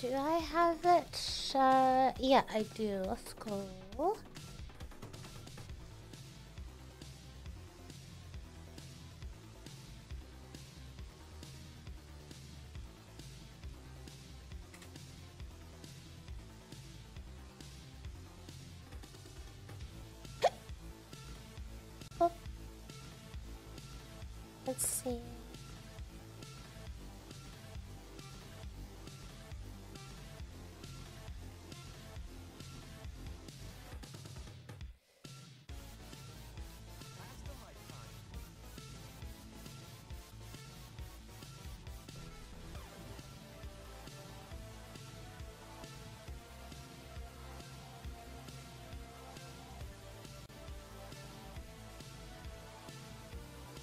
Do I have it? Uh, yeah, I do. Let's go.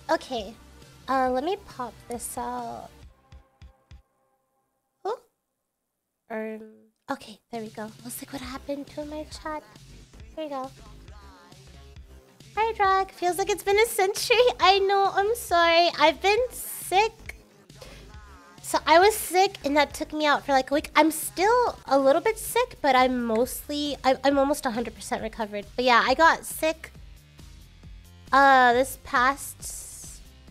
Okay. Uh, let me pop this out. Oh. Um. Okay, there we go. Let's look what happened to my chat. Here we go. Hi, Drag. Feels like it's been a century. I know. I'm sorry. I've been sick. So I was sick, and that took me out for like a week. I'm still a little bit sick, but I'm mostly I'm, I'm almost 100% recovered. But yeah, I got sick. Uh, this past.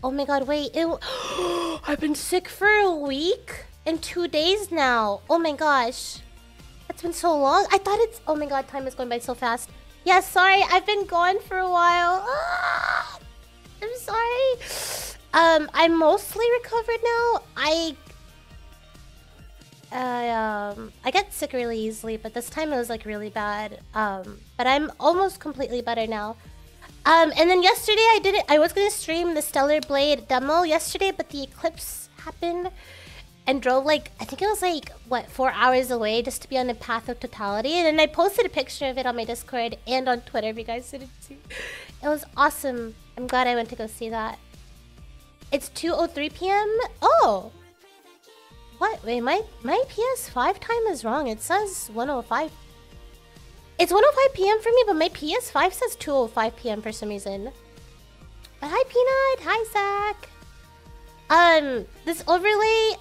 Oh my god! Wait, it. I've been sick for a week and two days now. Oh my gosh, that's been so long. I thought it's. Oh my god, time is going by so fast. Yeah, sorry, I've been gone for a while. Ah, I'm sorry. Um, I'm mostly recovered now. I I um I get sick really easily, but this time it was like really bad. Um, but I'm almost completely better now. Um, and then yesterday I did it. I was gonna stream the Stellar Blade demo yesterday, but the eclipse happened and drove like I think it was like what four hours away just to be on the path of totality. And then I posted a picture of it on my Discord and on Twitter. If you guys didn't see, it was awesome. I'm glad I went to go see that. It's 2:03 p.m. Oh, what? Wait, my my PS5 time is wrong. It says 105. It's 1.05 p.m. for me, but my PS5 says 2:05 p.m. for some reason. But hi, Peanut. Hi, Zach. Um, this overlay,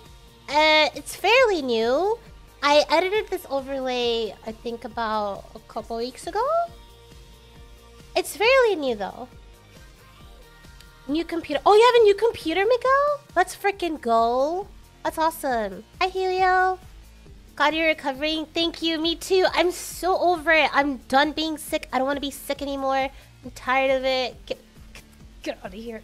uh, it's fairly new. I edited this overlay, I think, about a couple weeks ago. It's fairly new, though. New computer. Oh, you have a new computer, Miguel? Let's freaking go. That's awesome. Hi, Helio. God, you're recovering. Thank you. Me too. I'm so over it. I'm done being sick. I don't want to be sick anymore. I'm tired of it. Get, get, get out of here.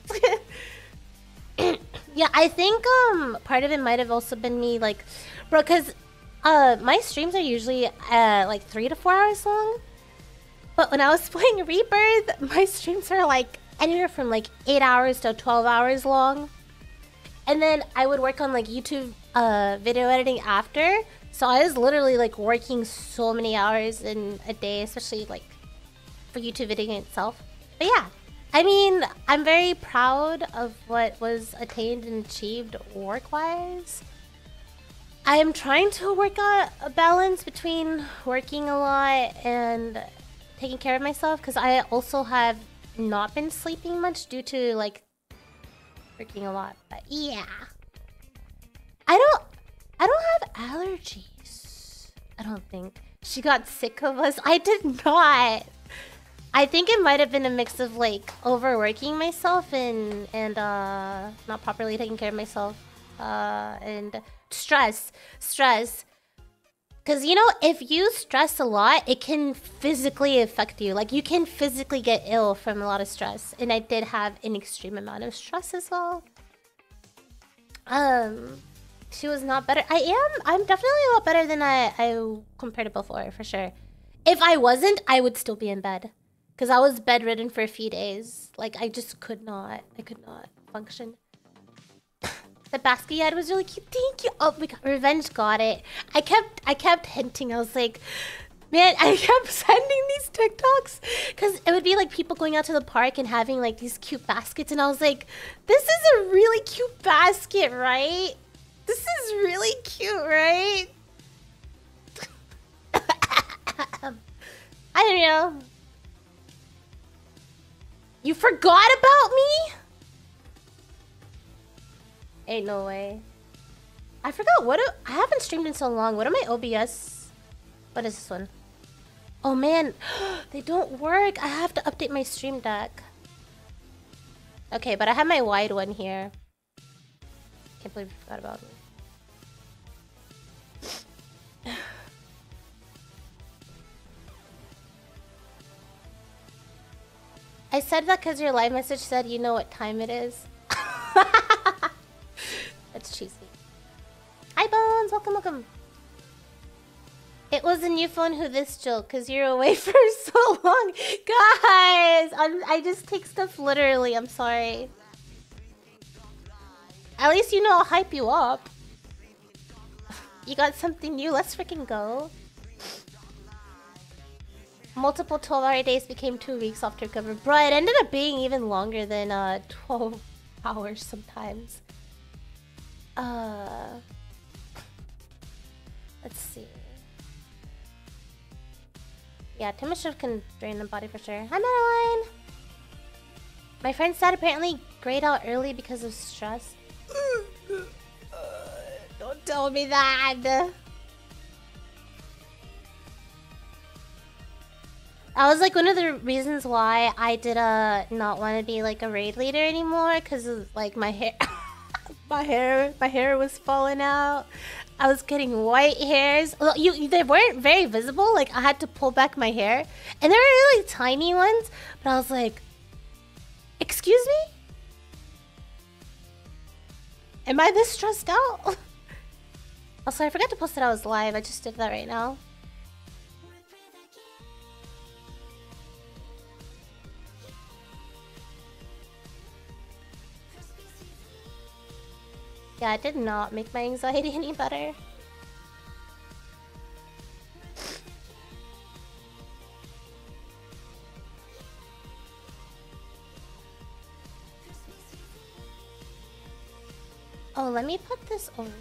yeah, I think um part of it might have also been me like, bro, because uh my streams are usually uh like three to four hours long. But when I was playing Rebirth, my streams are like anywhere from like eight hours to twelve hours long. And then I would work on like YouTube uh, video editing after. So I was literally like working so many hours in a day, especially like for YouTube editing itself. But yeah, I mean, I'm very proud of what was attained and achieved work-wise. I am trying to work out a balance between working a lot and taking care of myself because I also have not been sleeping much due to like working a lot. But yeah. I don't I don't have allergies. I don't think. She got sick of us. I did not. I think it might have been a mix of like overworking myself and and uh not properly taking care of myself. Uh and stress. Stress. Cause you know, if you stress a lot, it can physically affect you. Like you can physically get ill from a lot of stress. And I did have an extreme amount of stress as well. Um, she was not better. I am. I'm definitely a lot better than I I compared to before for sure. If I wasn't, I would still be in bed. Cause I was bedridden for a few days. Like I just could not. I could not function. The basket ad was really cute. Thank you. Oh Revenge got it. I kept I kept hinting. I was like, man, I kept sending these TikToks because it would be like people going out to the park and having like these cute baskets, and I was like, this is a really cute basket, right? This is really cute, right? I don't know. You forgot about me? Ain't no way. I forgot what I haven't streamed in so long. What am I OBS? What is this one? Oh man, they don't work. I have to update my stream deck. Okay, but I have my wide one here. Can't believe I forgot about it. I said that because your live message said you know what time it is. That's cheesy. Hi Bones, welcome, welcome. It was a new phone who this joke because you're away for so long. Guys, I'm, I just take stuff literally. I'm sorry. At least you know I'll hype you up. You got something new? Let's freaking go. Multiple 12 hour days became two weeks after recovery. Bro, it ended up being even longer than uh, 12 hours sometimes. Uh, let's see. Yeah, much can drain the body for sure. Hi, Madeline! My friend said apparently grayed out early because of stress. don't tell me that! That was like one of the reasons why I did uh not want to be like a raid leader anymore because like my hair my hair my hair was falling out. I was getting white hairs. Well, you they weren't very visible like I had to pull back my hair and they were really tiny ones but I was like excuse me? Am I this stressed out? Also I forgot to post that I was live I just did that right now Yeah, it did not make my anxiety any better. Oh, let me put this over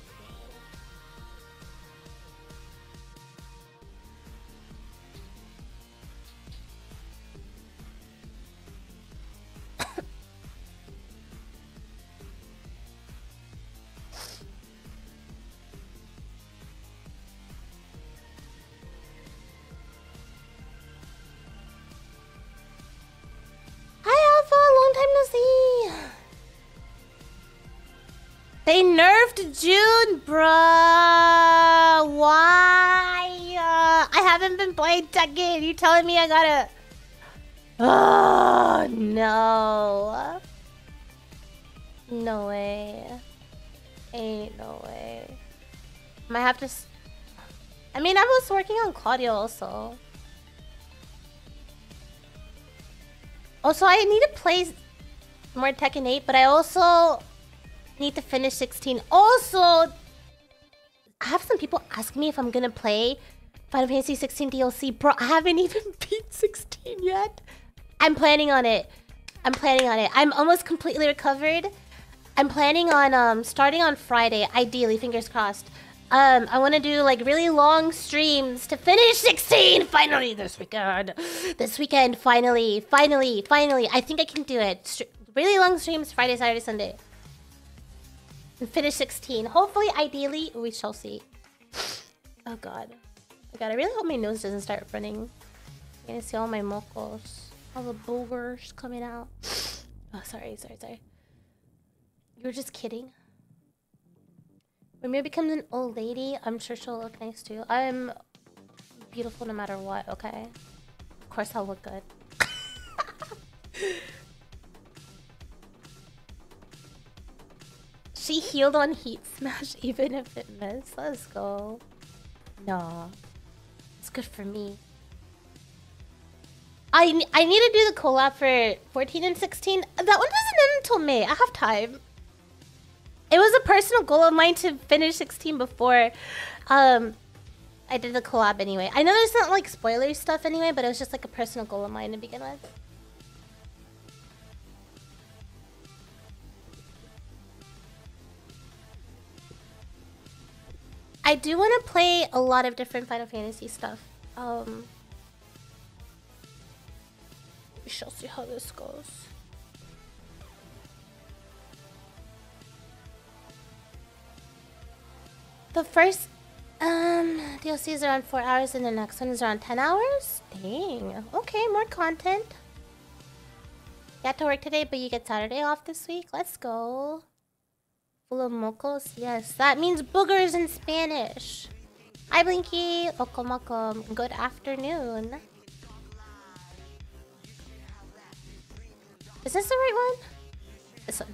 They nerfed Jun, bruh. Why? Uh, I haven't been playing Tekken. You telling me I gotta... Oh, no. No way. Ain't no way. I might have to... I mean, I was working on Claudio also. Also, I need to play more Tekken 8, but I also need to finish 16. Also, I have some people ask me if I'm gonna play Final Fantasy 16 DLC. Bro, I haven't even beat 16 yet. I'm planning on it. I'm planning on it. I'm almost completely recovered. I'm planning on um starting on Friday, ideally, fingers crossed. Um, I want to do like really long streams to finish 16 finally this weekend. This weekend, finally, finally, finally. I think I can do it. St really long streams Friday, Saturday, Sunday finish 16. Hopefully, ideally, we shall see. Oh god. Oh god, I really hope my nose doesn't start running. I'm gonna see all my mocos. All the boogers coming out. Oh, sorry, sorry, sorry. You were just kidding. When Mia becomes an old lady, I'm sure she'll look nice too. I'm beautiful no matter what, okay? Of course I'll look good. She healed on Heat Smash even if it missed. Let's go. Nah. It's good for me. I, I need to do the collab for 14 and 16. That one doesn't end until May. I have time. It was a personal goal of mine to finish 16 before um, I did the collab anyway. I know there's not like spoiler stuff anyway, but it was just like a personal goal of mine to begin with. I do want to play a lot of different Final Fantasy stuff. Um, we shall see how this goes. The first um DLC is around four hours and the next one is around ten hours? Dang. Okay, more content. You have to work today, but you get Saturday off this week. Let's go. Full of mocos? Yes, that means boogers in Spanish. Hi, Blinky. Okomoko. Good afternoon. Is this the right one? This one.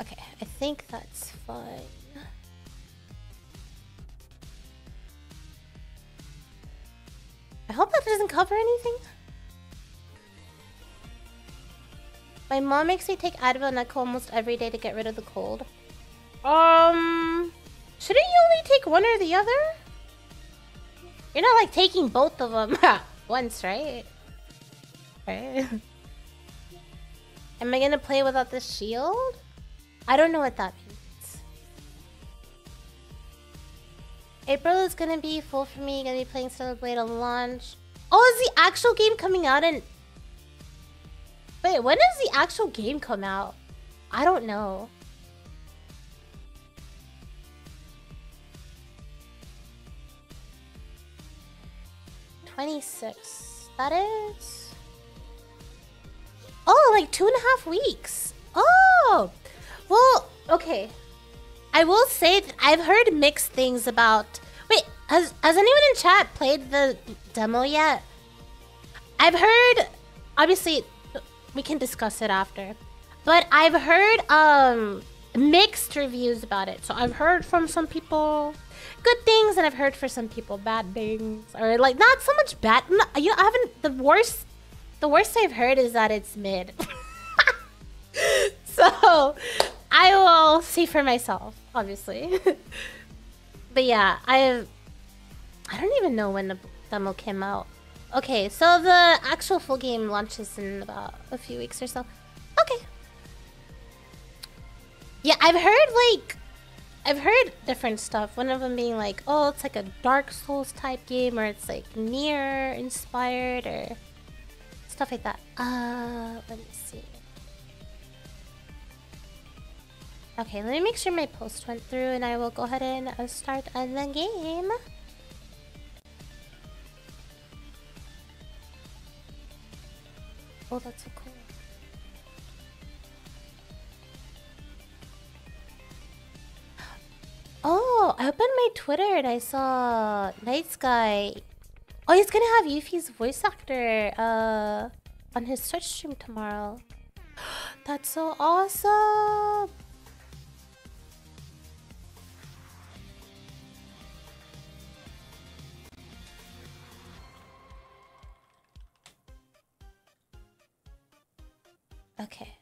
Okay, I think that's fine. I hope that doesn't cover anything. My mom makes me take Advil and Echo almost every day to get rid of the cold. Um, shouldn't you only take one or the other? You're not like taking both of them once, right? Right. Am I gonna play without the shield? I don't know what that means. April is gonna be full for me. Gonna be playing Blade on launch. Oh, is the actual game coming out in? Wait, when does the actual game come out? I don't know. 26. That is... Oh, like two and a half weeks. Oh! Well, okay. I will say that I've heard mixed things about... Wait, has, has anyone in chat played the demo yet? I've heard... Obviously, we can discuss it after. But I've heard um mixed reviews about it. So I've heard from some people good things, and I've heard for some people bad things, or like not so much bad. You know, I haven't. The worst, the worst I've heard is that it's mid. so I will see for myself, obviously. but yeah, I I don't even know when the demo came out. Okay, so the actual full game launches in about a few weeks or so. Okay. Yeah, I've heard like I've heard different stuff. One of them being like, oh, it's like a Dark Souls type game, or it's like NieR inspired, or stuff like that. Uh, let me see. Okay, let me make sure my post went through, and I will go ahead and uh, start the game. Oh, that's so cool. Oh, I opened my Twitter and I saw Night Sky. Oh, he's gonna have Yuffie's voice actor uh, on his Twitch stream tomorrow. That's so awesome! Okay.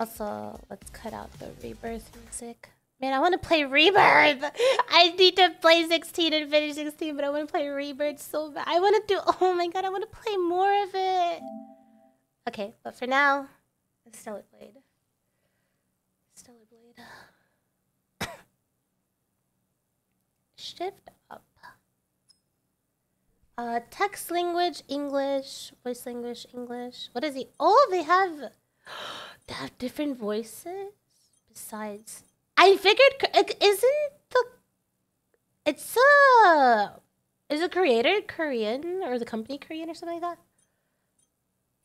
Also, let's cut out the rebirth music. Man, I want to play Rebirth! I need to play 16 and finish 16, but I want to play Rebirth so bad. I want to do... Oh my god, I want to play more of it! Okay, but for now, Stellar Blade. Stellar Blade. Shift up. Uh, text language, English, voice language, English. What is he? Oh, they have... They have different voices besides. I figured isn't the it's a is the creator Korean or the company Korean or something like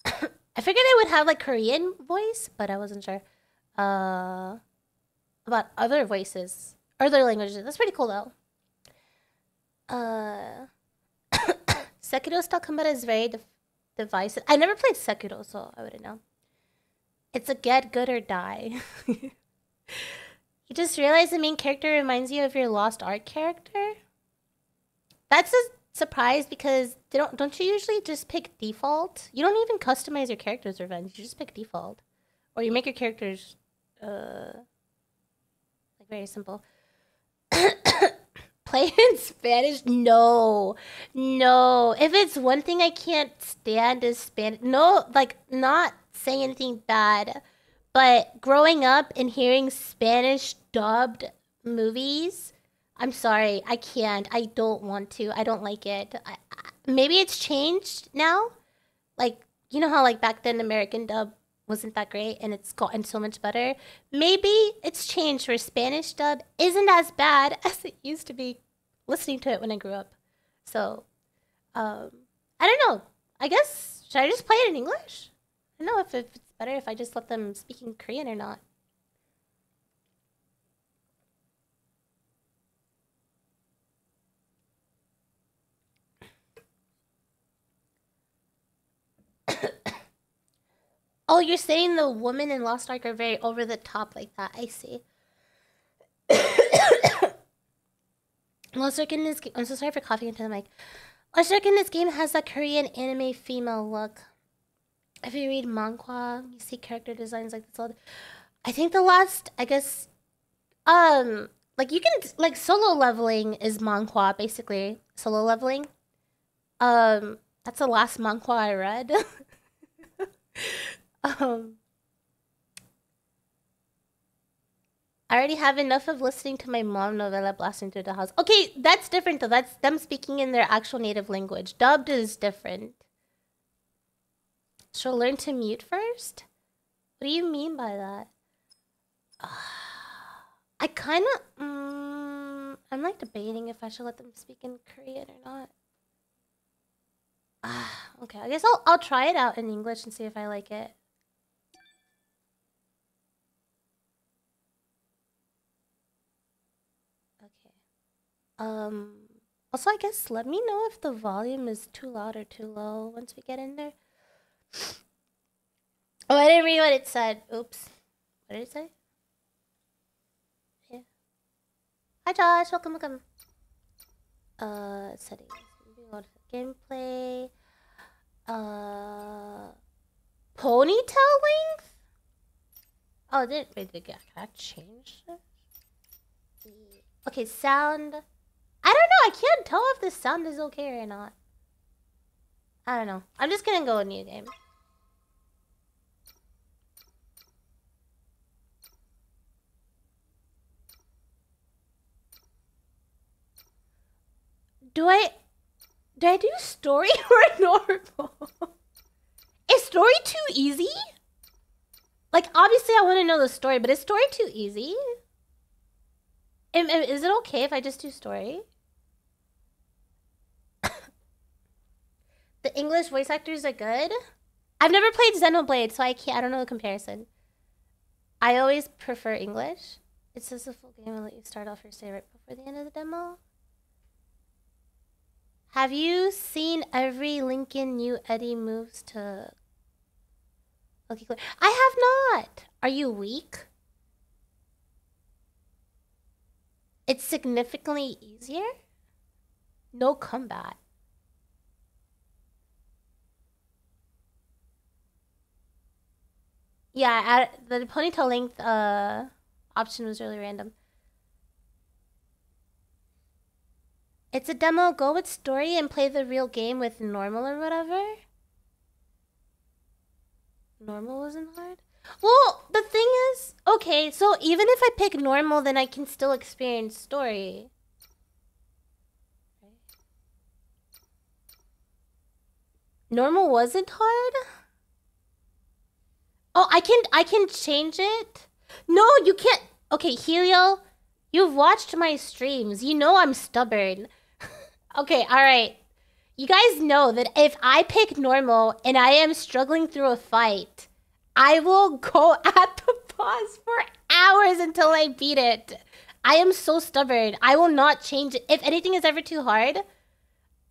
that. I figured they would have like Korean voice, but I wasn't sure. Uh, about other voices, other languages. That's pretty cool though. Uh, Sekiro style combat is very divisive. I never played Sekiro, so I wouldn't know. It's a get good or die. you just realize the main character reminds you of your Lost Ark character? That's a surprise because they don't don't you usually just pick default? You don't even customize your character's revenge. You just pick default. Or you make your characters uh like very simple. Play in Spanish? No. No. If it's one thing I can't stand is Spanish. No, like not saying anything bad, but growing up and hearing Spanish dubbed movies, I'm sorry. I can't. I don't want to. I don't like it. I, I, maybe it's changed now. Like, you know how like back then American dub wasn't that great and it's gotten so much better. Maybe it's changed where Spanish dub isn't as bad as it used to be listening to it when I grew up. So, um, I don't know. I guess, should I just play it in English? I don't know if, if it's better if I just let them speak in Korean or not. Oh, you're saying the women in Lost Ark are very over the top like that. I see. Lost Ark in this game. I'm so sorry for coughing into the mic. Lost Ark in this game has a Korean anime female look. If you read manhwa, you see character designs like this. All. I think the last, I guess, um, like you can like solo leveling is manhwa basically solo leveling. Um, that's the last manhwa I read. Um, I already have enough of listening to my mom novella blasting through the house. Okay, that's different though. That's them speaking in their actual native language. Dubbed is different. She'll learn to mute first? What do you mean by that? Uh, I kind of... Um, I'm like debating if I should let them speak in Korean or not. Uh, okay, I guess I'll, I'll try it out in English and see if I like it. Um, also, I guess let me know if the volume is too loud or too low once we get in there. Oh, I didn't read what it said. Oops. What did it say? Yeah. Hi, Josh. Welcome, welcome. Uh, settings. Gameplay. Uh, ponytail length? Oh, did wait, did, I change? Okay, sound. I don't know. I can't tell if the sound is okay or not. I don't know. I'm just gonna go a new game. Do I... Do I do story or normal? is story too easy? Like, obviously I want to know the story, but is story too easy? Is it okay if I just do story? The English voice actors are good. I've never played Xenoblade, so I can't. I don't know the comparison. I always prefer English. It says the full game will let you start off your save right before the end of the demo. Have you seen every Lincoln new Eddie moves to? Okay, clear. I have not. Are you weak? It's significantly easier. No combat. Yeah, the ponytail length uh, option was really random. It's a demo. Go with story and play the real game with normal or whatever. Normal wasn't hard. Well, the thing is, okay, so even if I pick normal, then I can still experience story. Normal wasn't hard? Oh, I can I can change it? No, you can't. Okay, Helio, you've watched my streams. You know I'm stubborn. okay, all right. You guys know that if I pick normal and I am struggling through a fight, I will go at the boss for hours until I beat it. I am so stubborn. I will not change it. If anything is ever too hard,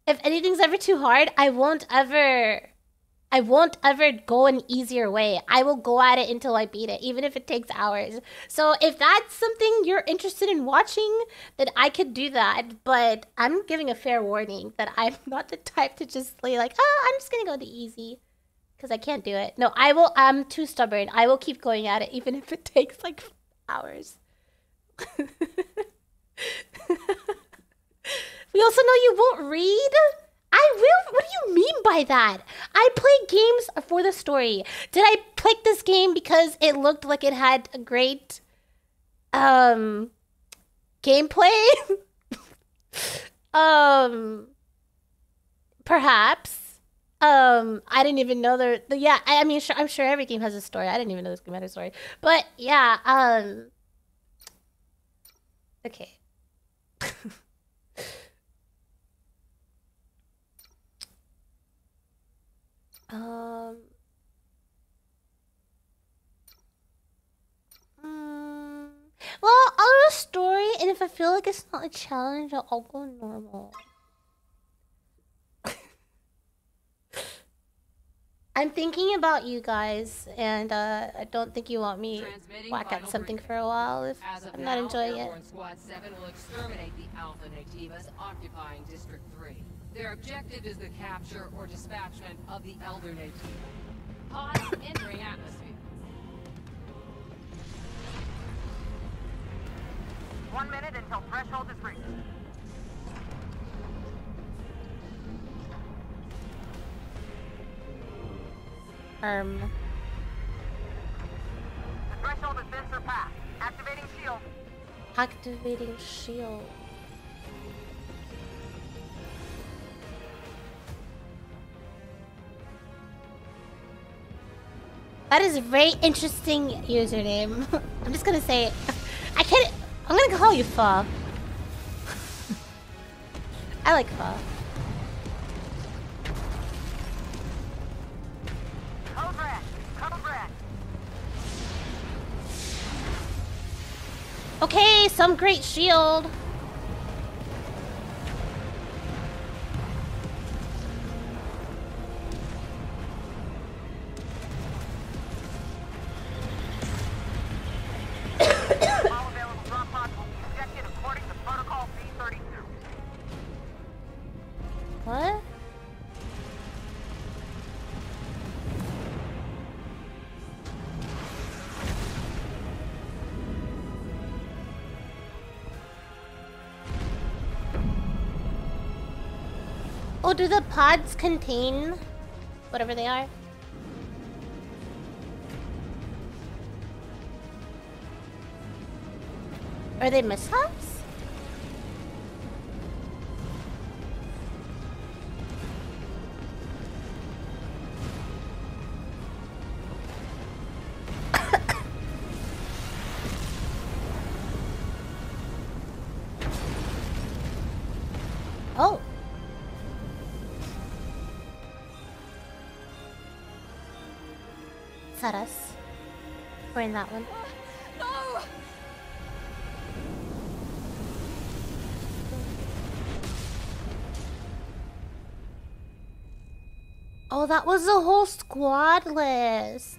if anything's ever too hard, I won't ever I won't ever go an easier way. I will go at it until I beat it, even if it takes hours. So if that's something you're interested in watching, then I could do that. But I'm giving a fair warning that I'm not the type to just play like, oh, I'm just gonna go the easy. Because I can't do it. No, I will, I'm too stubborn. I will keep going at it, even if it takes like hours. we also know you won't read. I will. What do you mean by that? I play games for the story. Did I pick this game because it looked like it had a great um gameplay? um, perhaps. Um, I didn't even know there. The, yeah, I, I mean, sure, I'm sure every game has a story. I didn't even know this game had a story. But yeah, um, okay. um. Mm, well, I'll do a story, and if I feel like it's not a challenge, I'll, go normal. I'm thinking about you guys, and uh, I don't think you want me whack at something for a while if I'm not enjoying it. Squad 7 will exterminate the Alpha Naytibas occupying District 3. Their objective is the capture or dispatchment of the Elder Naytiba. Pods entering atmosphere. One minute until threshold is reached. Um. The threshold has been surpassed. Activating shield. Activating shield. That is a very interesting username. I'm just gonna say it. I can't. I'm gonna call you Fa. I like Fa. Okay, some great shield. Do the pods contain whatever they are? Are they mishaps? In that one. No! Oh, that was the whole squad list.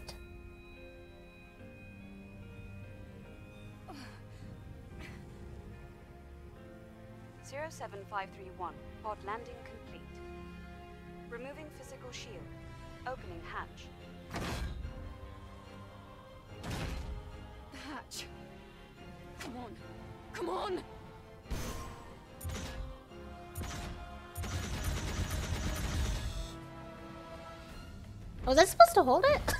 Zero seven five three one. Pod landing complete. Removing physical shield. Opening hatch. Was I supposed to hold it?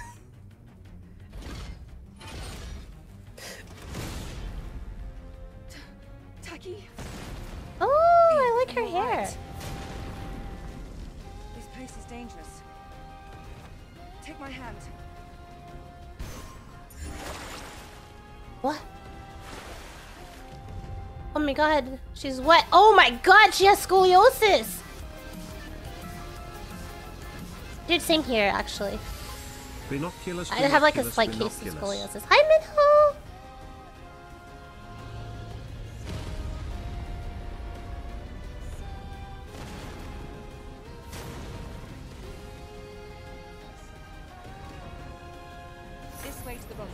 Tachy, oh, I like her hair. right. this place is dangerous. Take my hand. What? Oh my god, she's wet. Oh my god, she has scoliosis. Dude, same here, actually. Binoculars, I have like a binoculars, slight case of scoliosis. Hi, Minho! This way to the bus.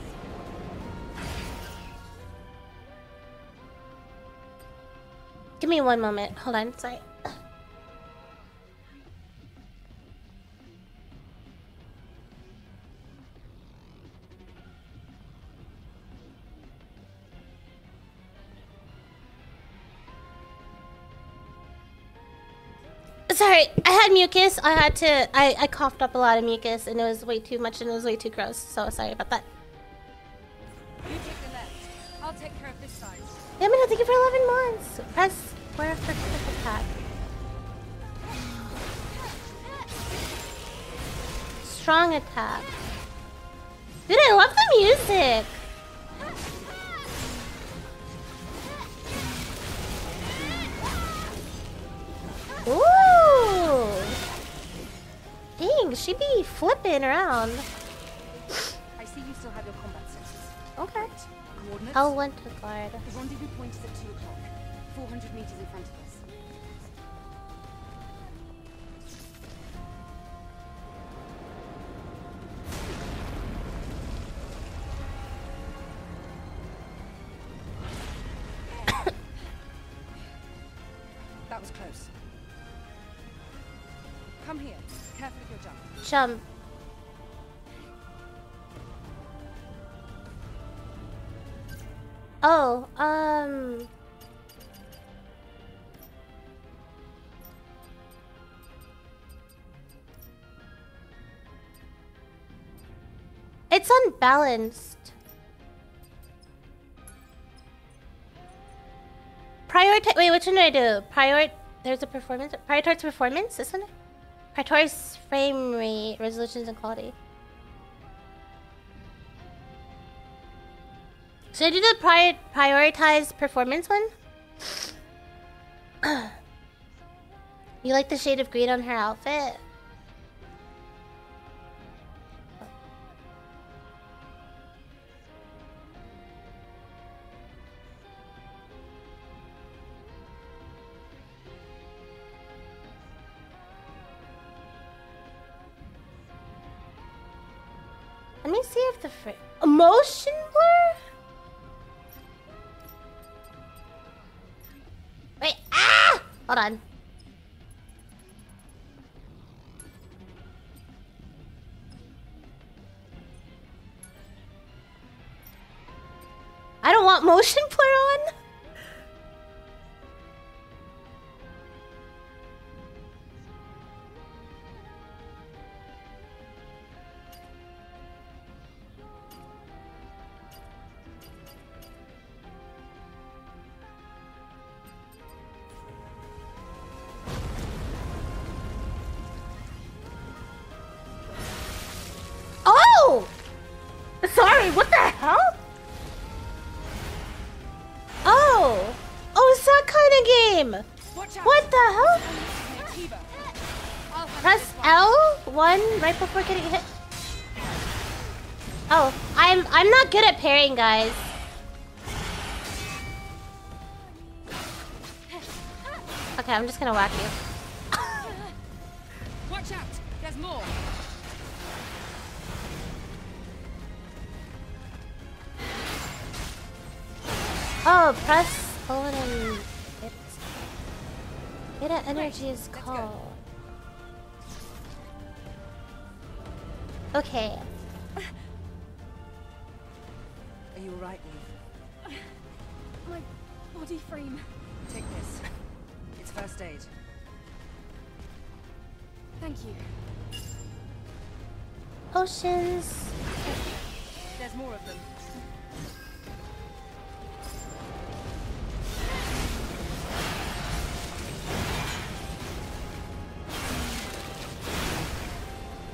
Give me one moment. Hold on, sorry. Sorry, mucus. I had to. I, I coughed up a lot of mucus, and it was way too much, and it was way too gross. So sorry about that. 400 meters in front of us. that was close. Come here. Careful with your jump. Jump. It's unbalanced. Prioritize. Wait, which one do I do? Prior. There's a performance. Prioritize performance, isn't it? Prioritize frame rate, resolutions, and quality. Should I do the prior prioritize performance one? you like the shade of green on her outfit? Motion right before getting hit. Oh, I'm I'm not good at parrying, guys. Okay, I'm just gonna whack you. Watch out! There's more! Oh, press L1 and hit. Beta energy is called. Okay. Are you alright, Eve? My body frame. Take this. It's first aid. Thank you. Potions. There's more of them.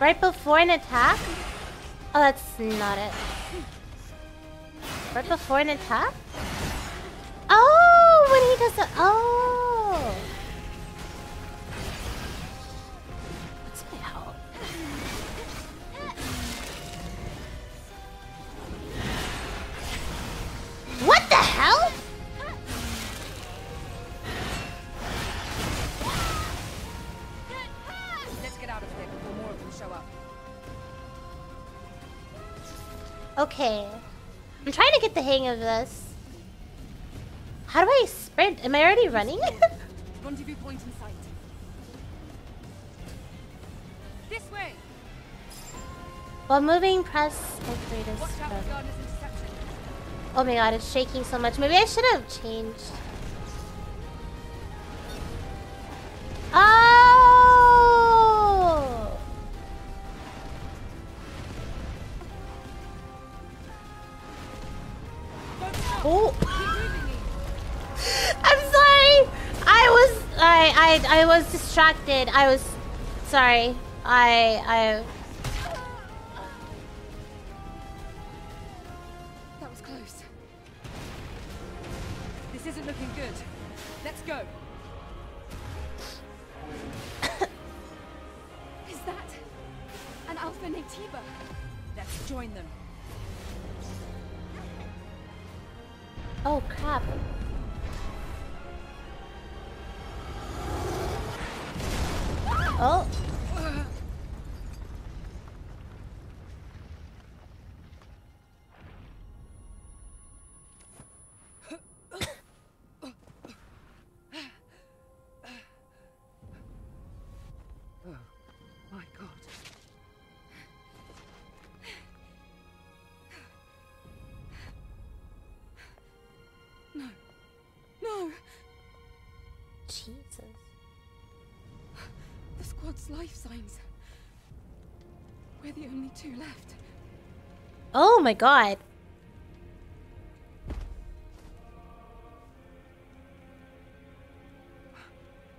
Right before an attack? Oh, that's not it. Right before an attack? Oh, when he does it. Oh. Hang of this. How do I sprint? Am I already running? Rendezvous point in sight. This way! While moving, press L3 to Watch out sprint. for Gardner's interception. Oh my god, it's shaking so much. Maybe I should have changed. Distracted. I was sorry. I I my god.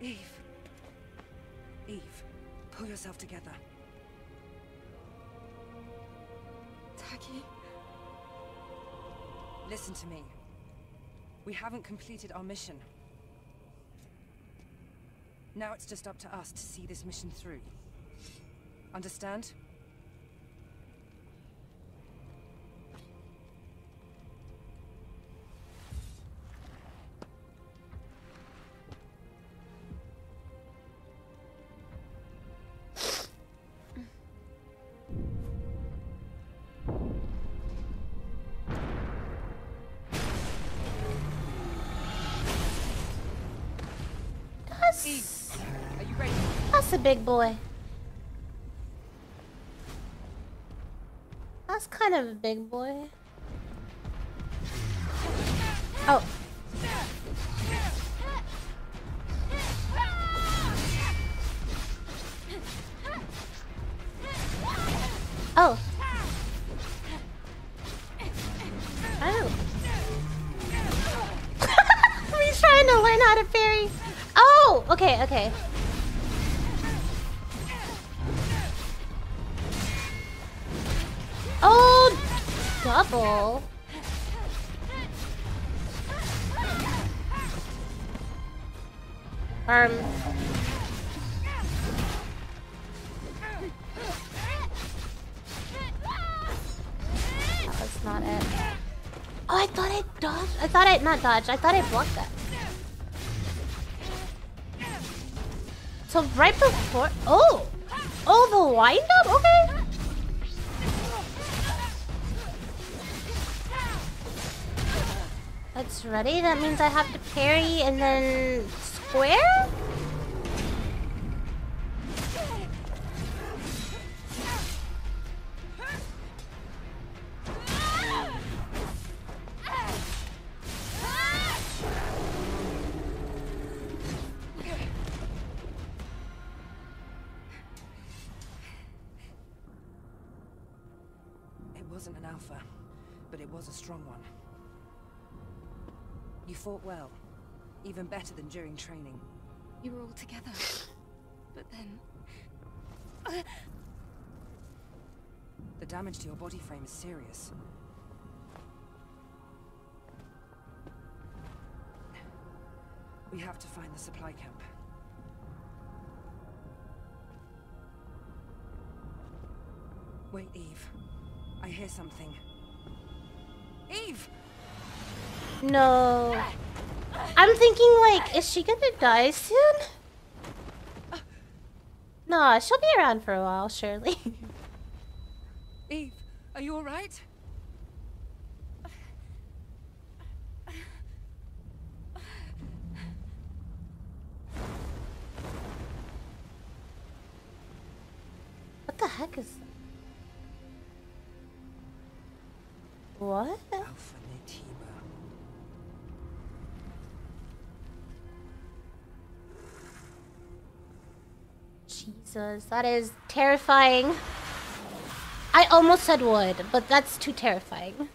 Eve. Eve, pull yourself together. Tachy. Listen to me. We haven't completed our mission. Now it's just up to us to see this mission through. Understand? Big boy. That's kind of a big boy. Um. That was not it. Oh, I thought I dodged. I thought I not dodged. I thought I blocked that. So right before. Oh, oh, the wind up. Okay. That's ready. That means I have to parry and then square. Better than during training. You were all together. But then. The damage to your body frame is serious. We have to find the supply camp. Wait, Eve. I hear something. Eve! No. Ah! I'm thinking like, is she gonna die soon? Nah, she'll be around for a while, surely. Eve, are you alright? what the heck is that? What? Alpha Jesus, that is terrifying. I almost said wood, but that's too terrifying.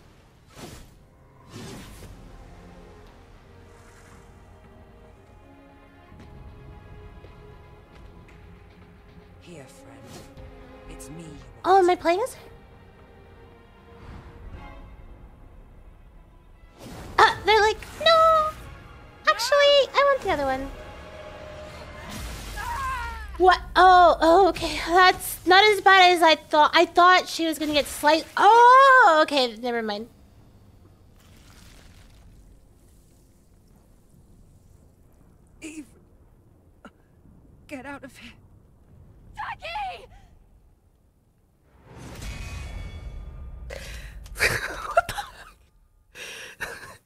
here, friend. It's me. Oh, am I playing as? Uh, they're like, no. Actually, I want the other one. What? Oh, oh, okay. That's not as bad as I thought. I thought she was gonna get slight. Oh, okay. Never mind. Eve! Get out of here. Tachy!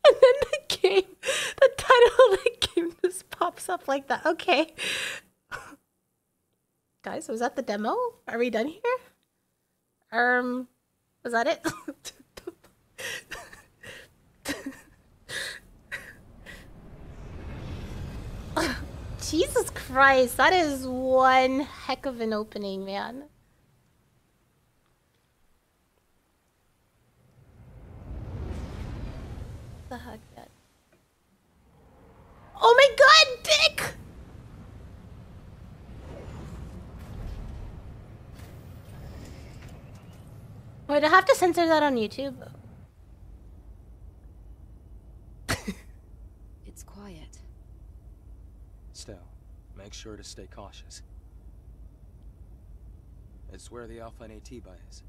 And then the game, the title of the game just pops up like that. Okay. Guys, was that the demo? Are we done here? Um, was that it? Jesus Christ, that is one heck of an opening, man. The heck that? Oh my god, Dick! Wait, I have to censor that on YouTube. It's quiet. Still, make sure to stay cautious. It's where the Alpha Naytiba is.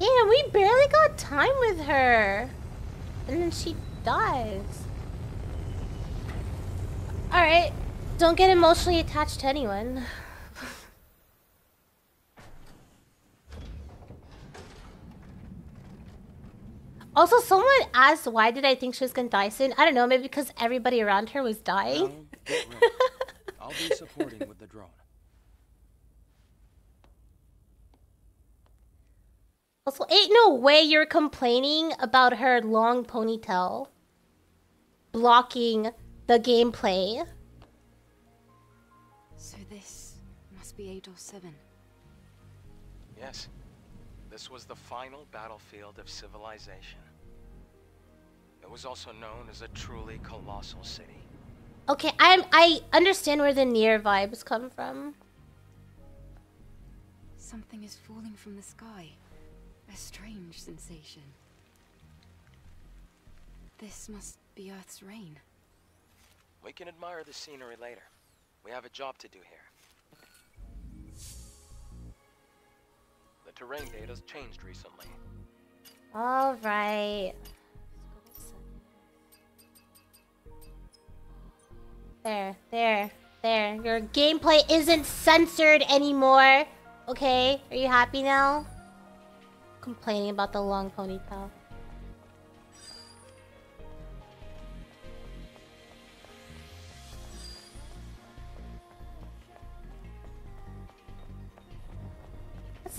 Damn, we barely got time with her. And then she dies. Alright. Don't get emotionally attached to anyone. also, someone asked why did I think she was gonna die soon. I don't know, maybe because everybody around her was dying. I'll be supporting with the drone. Also, ain't no way you're complaining about her long ponytail blocking the gameplay. Be Eidos 7. Yes. This was the final battlefield of civilization. It was also known as a truly colossal city. Okay, I'm I understand where the NieR vibes come from. Something is falling from the sky. A strange sensation. This must be Earth's rain. We can admire the scenery later. We have a job to do here. The terrain data's changed recently. All right. There, there, there. Your gameplay isn't censored anymore. Okay, are you happy now? Complaining about the long ponytail.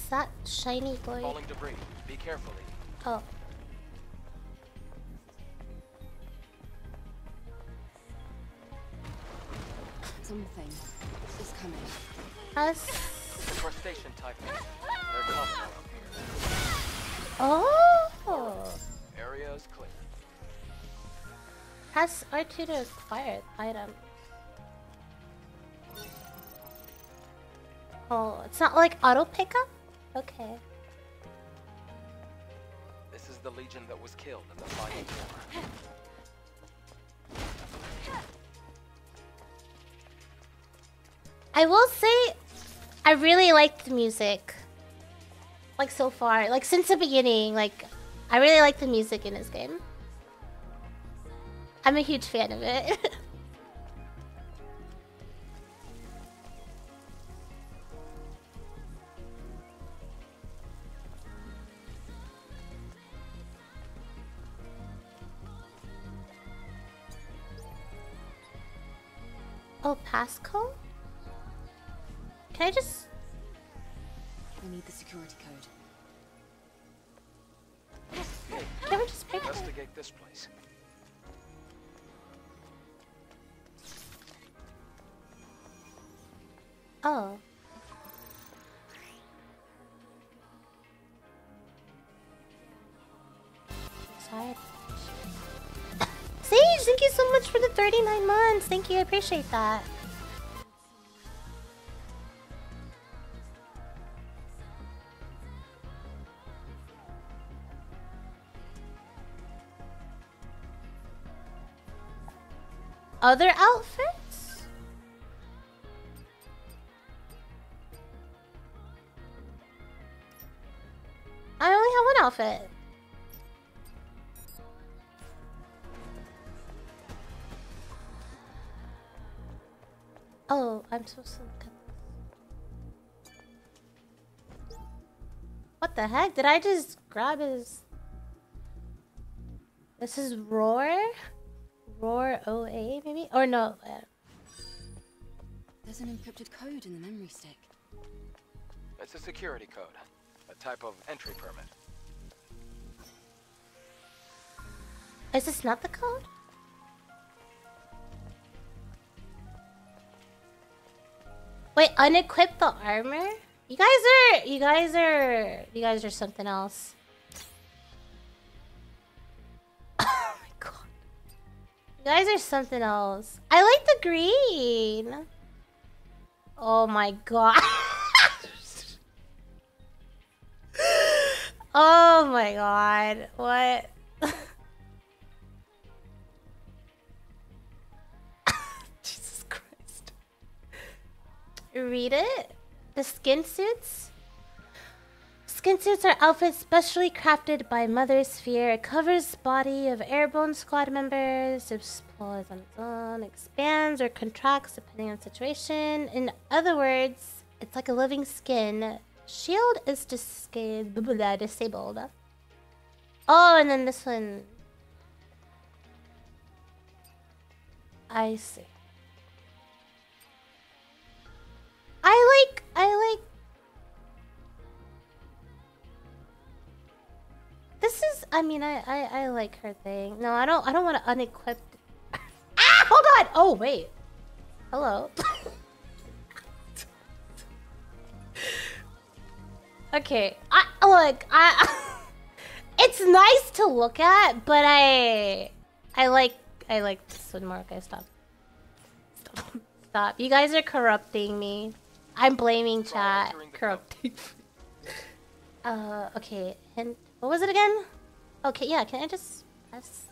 That shiny glory? Falling debris. Be careful, Oh. Something is coming. Us. Crustacean type. They're common around here. Oh. Area is clear. Press R2 to acquire item. Oh, it's not like auto pickup? Okay. This is the legion that was killed in the final war. I will say, I really like the music. Like so far, like since the beginning, like I really like the music in this game. I'm a huge fan of it. oh, passcode? Can I just I need the security code. can we just break it? Investigate this place. Oh. Sorry. See, thank you so much for the 39 months. Thank you, I appreciate that. Other outfits? I only have one outfit. Oh, I'm supposed to look at this. What the heck? Did I just grab his... This is Roar? Roar OA, maybe? Or no. uh, There's an encrypted code in the memory stick. It's a security code, a type of entry permit. Is this not the code? Wait, unequip the armor? You guys are, you guys are, you guys are something else. oh my god. You guys are something else. I like the green. Oh my god. oh my god. What? Read it? The skin suits? Skin suits are outfits specially crafted by Mother Sphere. It covers body of airborne squad members, explodes on its own, expands or contracts depending on situation. In other words, it's like a living skin. Shield is dis- disabled. Oh, and then this one. I see. I like I like This is I mean I, I I like her thing. No, I don't I don't want to unequip Ah, hold on. Oh, wait. Hello. okay. I look, I It's nice to look at, but I I like I like this one more. Okay, stop. Stop. Stop. You guys are corrupting me. I'm blaming chat. Corrupting. uh, okay. And what was it again? Okay, yeah. Can I just press?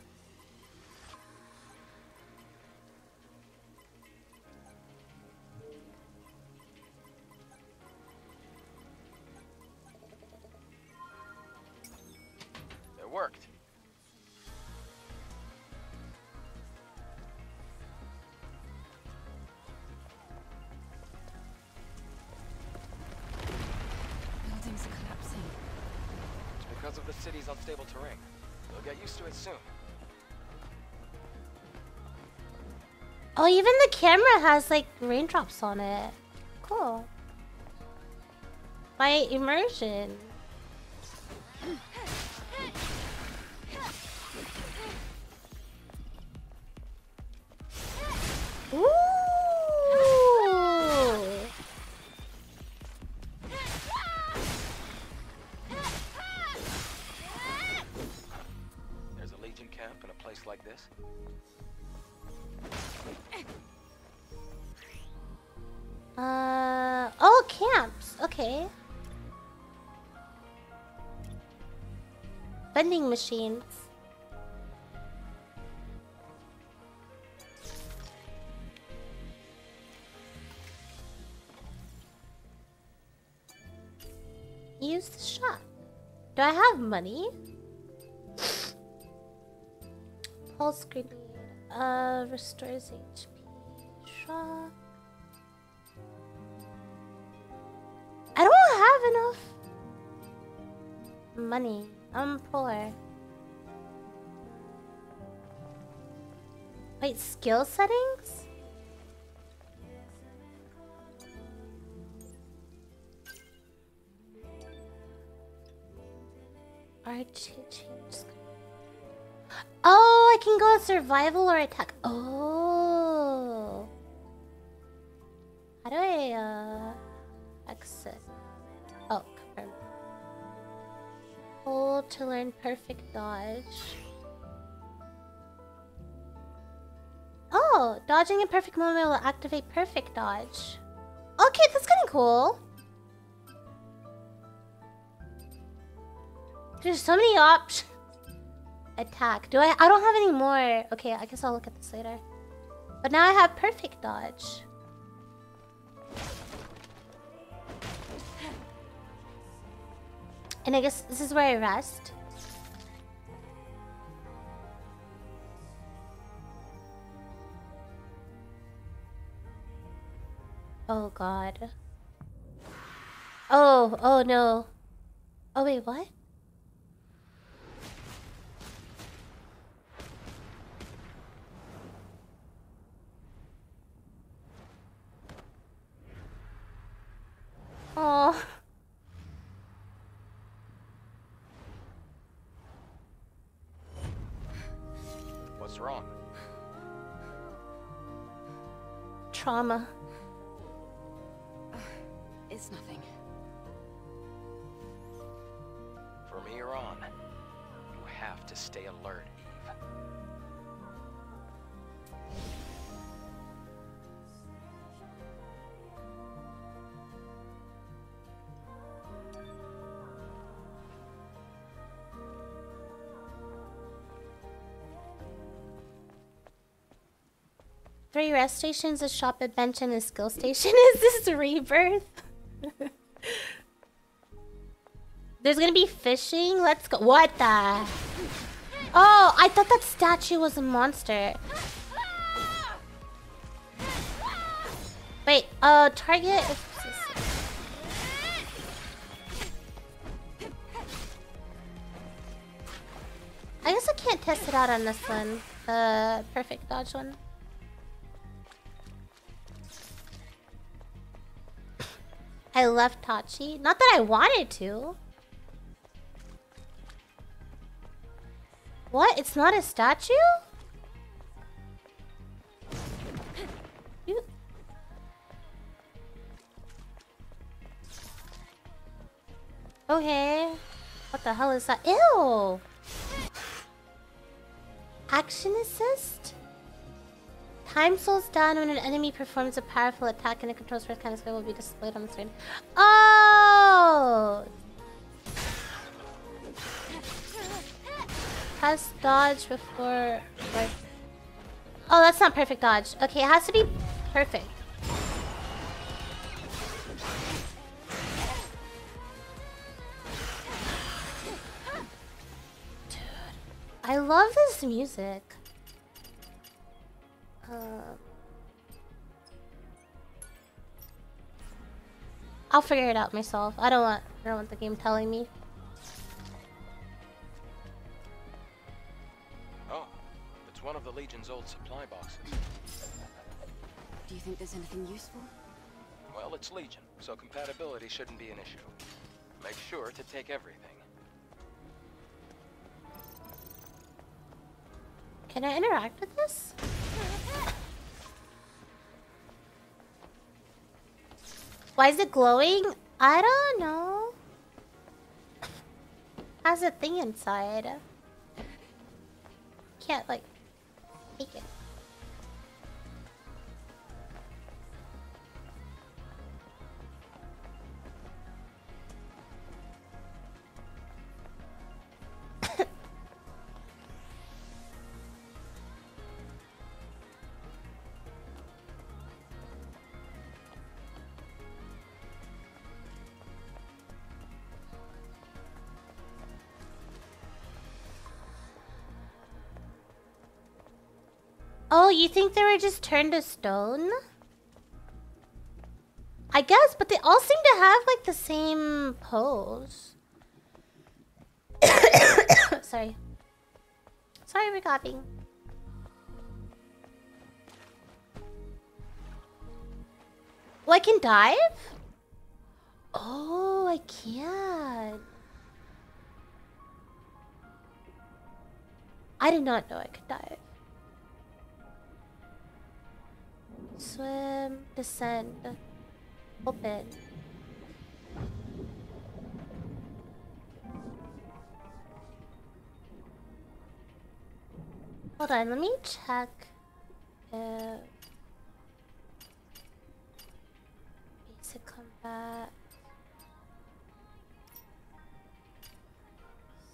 It worked. To it soon. Oh, even the camera has like raindrops on it. Cool. My immersion. Ooh. Like this. Uh oh, camps. Okay. Vending machines. Use the shop. Do I have money? Pulse grenade. Uh, restores HP. Shop. I don't have enough money. I'm poor. Wait, skill settings? R2 change. skill. Oh, I can go survival or attack. Oh. How do I, uh, exit? Oh, confirm. Hold to learn perfect dodge. Oh, dodging a perfect moment will activate perfect dodge. Okay, that's kind of cool. There's so many options. Attack. Do I? I don't have any more. Okay, I guess I'll look at this later. But now I have perfect dodge. And I guess this is where I rest. Oh god. Oh, oh no. Oh wait, what? Oh. What's wrong? Trauma. It's nothing. From here on, you have to stay alert, Three rest stations, a shop, a bench, and a skill station. Is this rebirth? There's gonna be fishing. Let's go. What the? Oh, I thought that statue was a monster. Wait, uh, target. I guess I can't test it out on this one. The perfect dodge one. I left Tachy. Not that I wanted to. What? It's not a statue? You... Okay. What the hell is that? Ew! Action assist? Time slows down when an enemy performs a powerful attack and it controls first kind of skill will be displayed on the screen. Oh! Press dodge before... Oh, that's not perfect dodge. Okay, it has to be perfect. Dude, I love this music. Uh, I'll figure it out myself. I don't want I don't want the game telling me. Oh, it's one of the Legion's old supply boxes. Do you think there's anything useful? Well, it's Legion, so compatibility shouldn't be an issue. Make sure to take everything. Can I interact with this? Why is it glowing? I don't know. Has a thing inside. Can't like take it. Oh, you think they were just turned to stone? I guess, but they all seem to have like the same pose. Sorry. Sorry for coughing. Oh, I can dive? Oh, I can. I did not know I could dive. Swim, descend, open. Hold on, let me check. Uh, combat.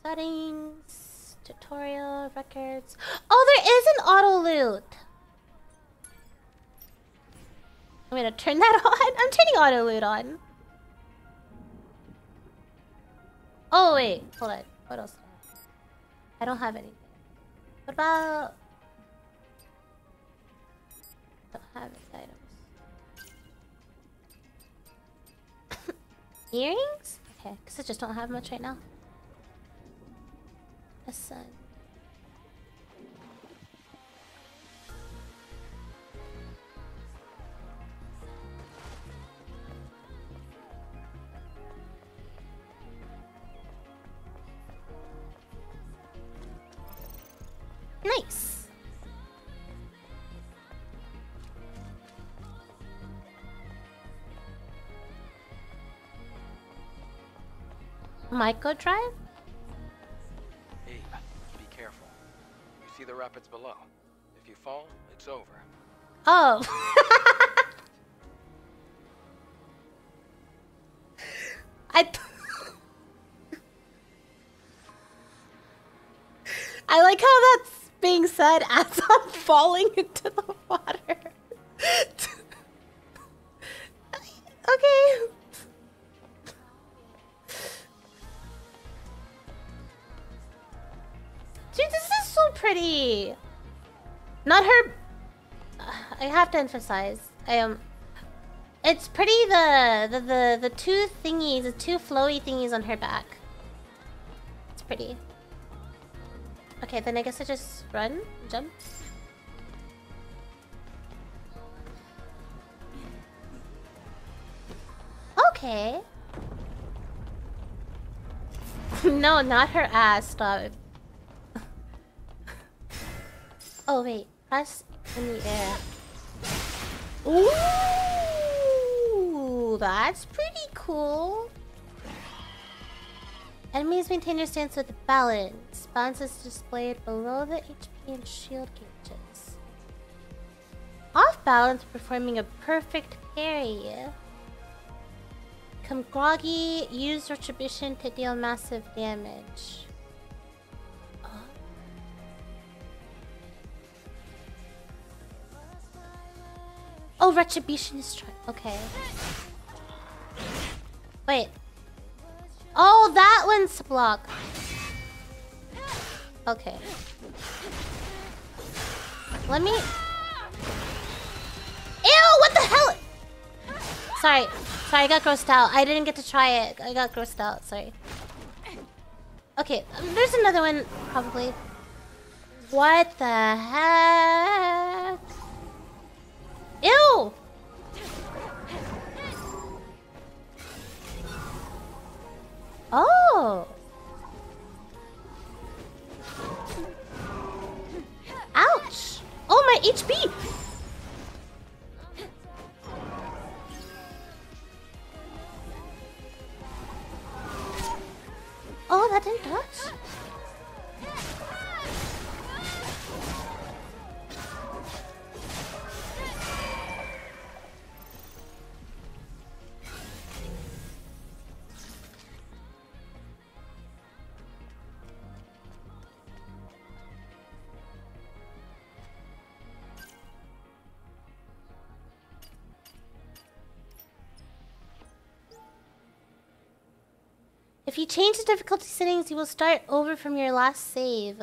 Settings, tutorial, records. Oh, there is an auto loot. I'm gonna turn that on. I'm turning auto loot on. Oh wait, hold on. What else? I? I don't have anything. What about? Don't have any items. Earrings? Okay, because I just don't have much right now. A sun. Nice. Micro drive? Be careful. You see the rapids below. If you fall, it's over. Oh. I. I like how that's being said as I'm falling into the water. okay. Dude, this is so pretty. Not her. I have to emphasize. I am. It's pretty. The the the the two thingies, the two flowy thingies on her back. It's pretty. Okay, then I guess I just run, jump. Okay. no, not her ass. Stop. oh wait, press in the air. Ooh, that's pretty cool. Enemies maintain your stance with balance. Balance is displayed below the HP and shield gauges. Off balance, performing a perfect parry. Come groggy, use retribution to deal massive damage. Oh. Oh, retribution is try- okay. Wait. Oh, that one's to block. Okay. Let me. Ew! What the hell? Sorry, sorry. I got grossed out. I didn't get to try it. I got grossed out. Sorry. Okay, um, there's another one probably. What the heck? Ew! Oh! Ouch! Oh, my HP! Oh, that didn't touch? You change the difficulty settings, you will start over from your last save.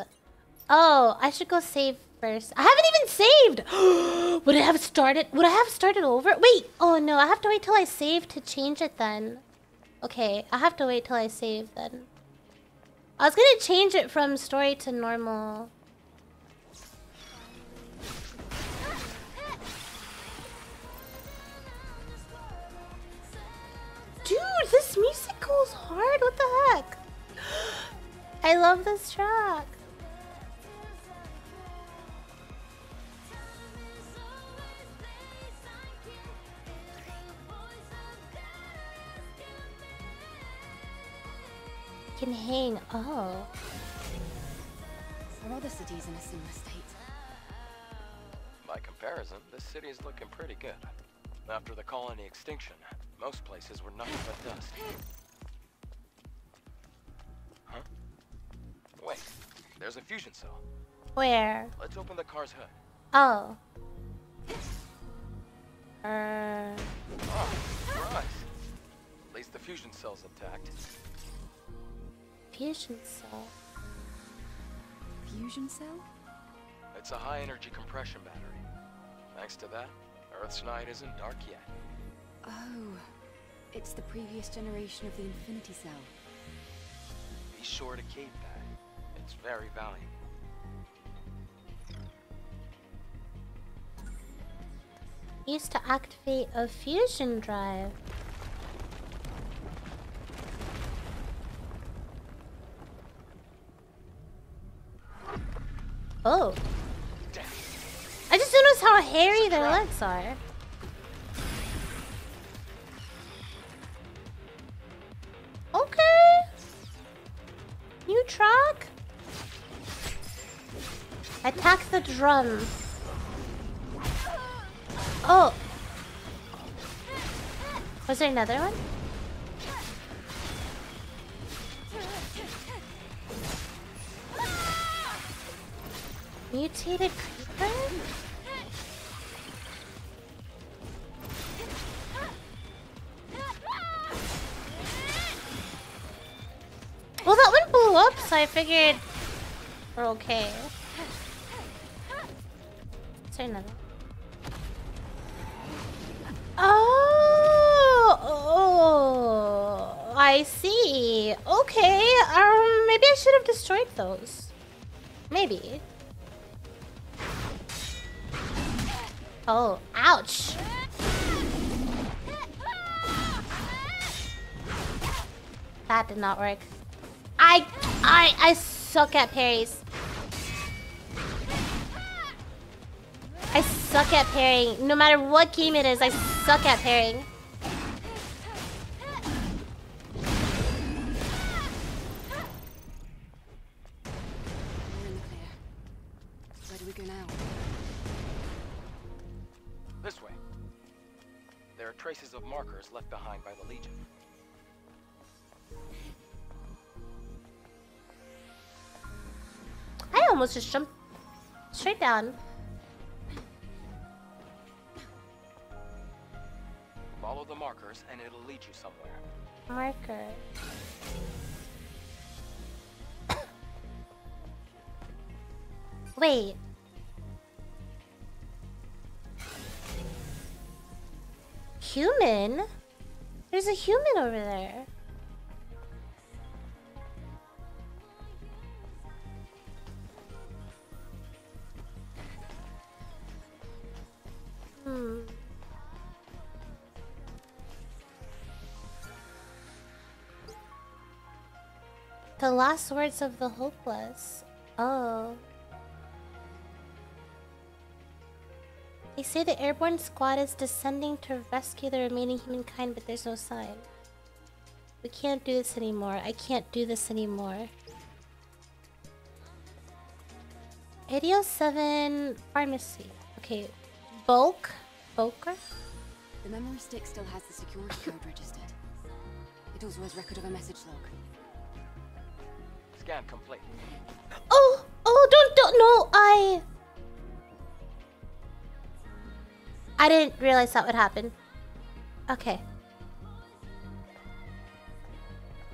Oh, I should go save first. I haven't even saved! Would I have started? Would I have started over? Wait! Oh no, I have to wait till I save to change it then. Okay, I have to wait till I save then. I was gonna change it from story to normal. Dude, this music goes hard. What the heck? I love this track. Can hang. Oh. Are other cities in a similar state? My comparison, this city is looking pretty good. After the colony extinction, most places were nothing but dust. Wait, there's a fusion cell. Where? Let's open the car's hood. Oh. Uh, Oh, surprise! At least the fusion cell's intact. fusion cell. Fusion cell? It's a high energy compression battery. Thanks to that, Earth's night isn't dark yet. Oh, it's the previous generation of the Infinity Cell. Be sure to keep that. It's very valuable. Used to activate a fusion drive. Oh. Damn. I just noticed how hairy their legs are. Okay. New truck. Attack the drum. Oh. Was there another one? Mutated creeper? Well, that one blew up, so I figured we're okay. Oh, oh, I see. Okay, um, maybe I should have destroyed those. Maybe. Oh, ouch. That did not work. I, I, I suck at parries. Suck at parrying. No matter what game it is, I suck at parrying. We're in the clear. Where do we go now? This way. There are traces of markers left behind by the Legion. I almost just jumped straight down. Markers and it'll lead you somewhere. Marker. Wait. Human? There's a human over there. Last words of the hopeless. Oh. They say the airborne squad is descending to rescue the remaining humankind, but there's no sign. We can't do this anymore. I can't do this anymore. 807 pharmacy. Okay. Bulk. Bulker? The memory stick still has the security code registered. It also has record of a message log. Oh! Oh, don't, don't, no, I... I didn't realize that would happen. Okay.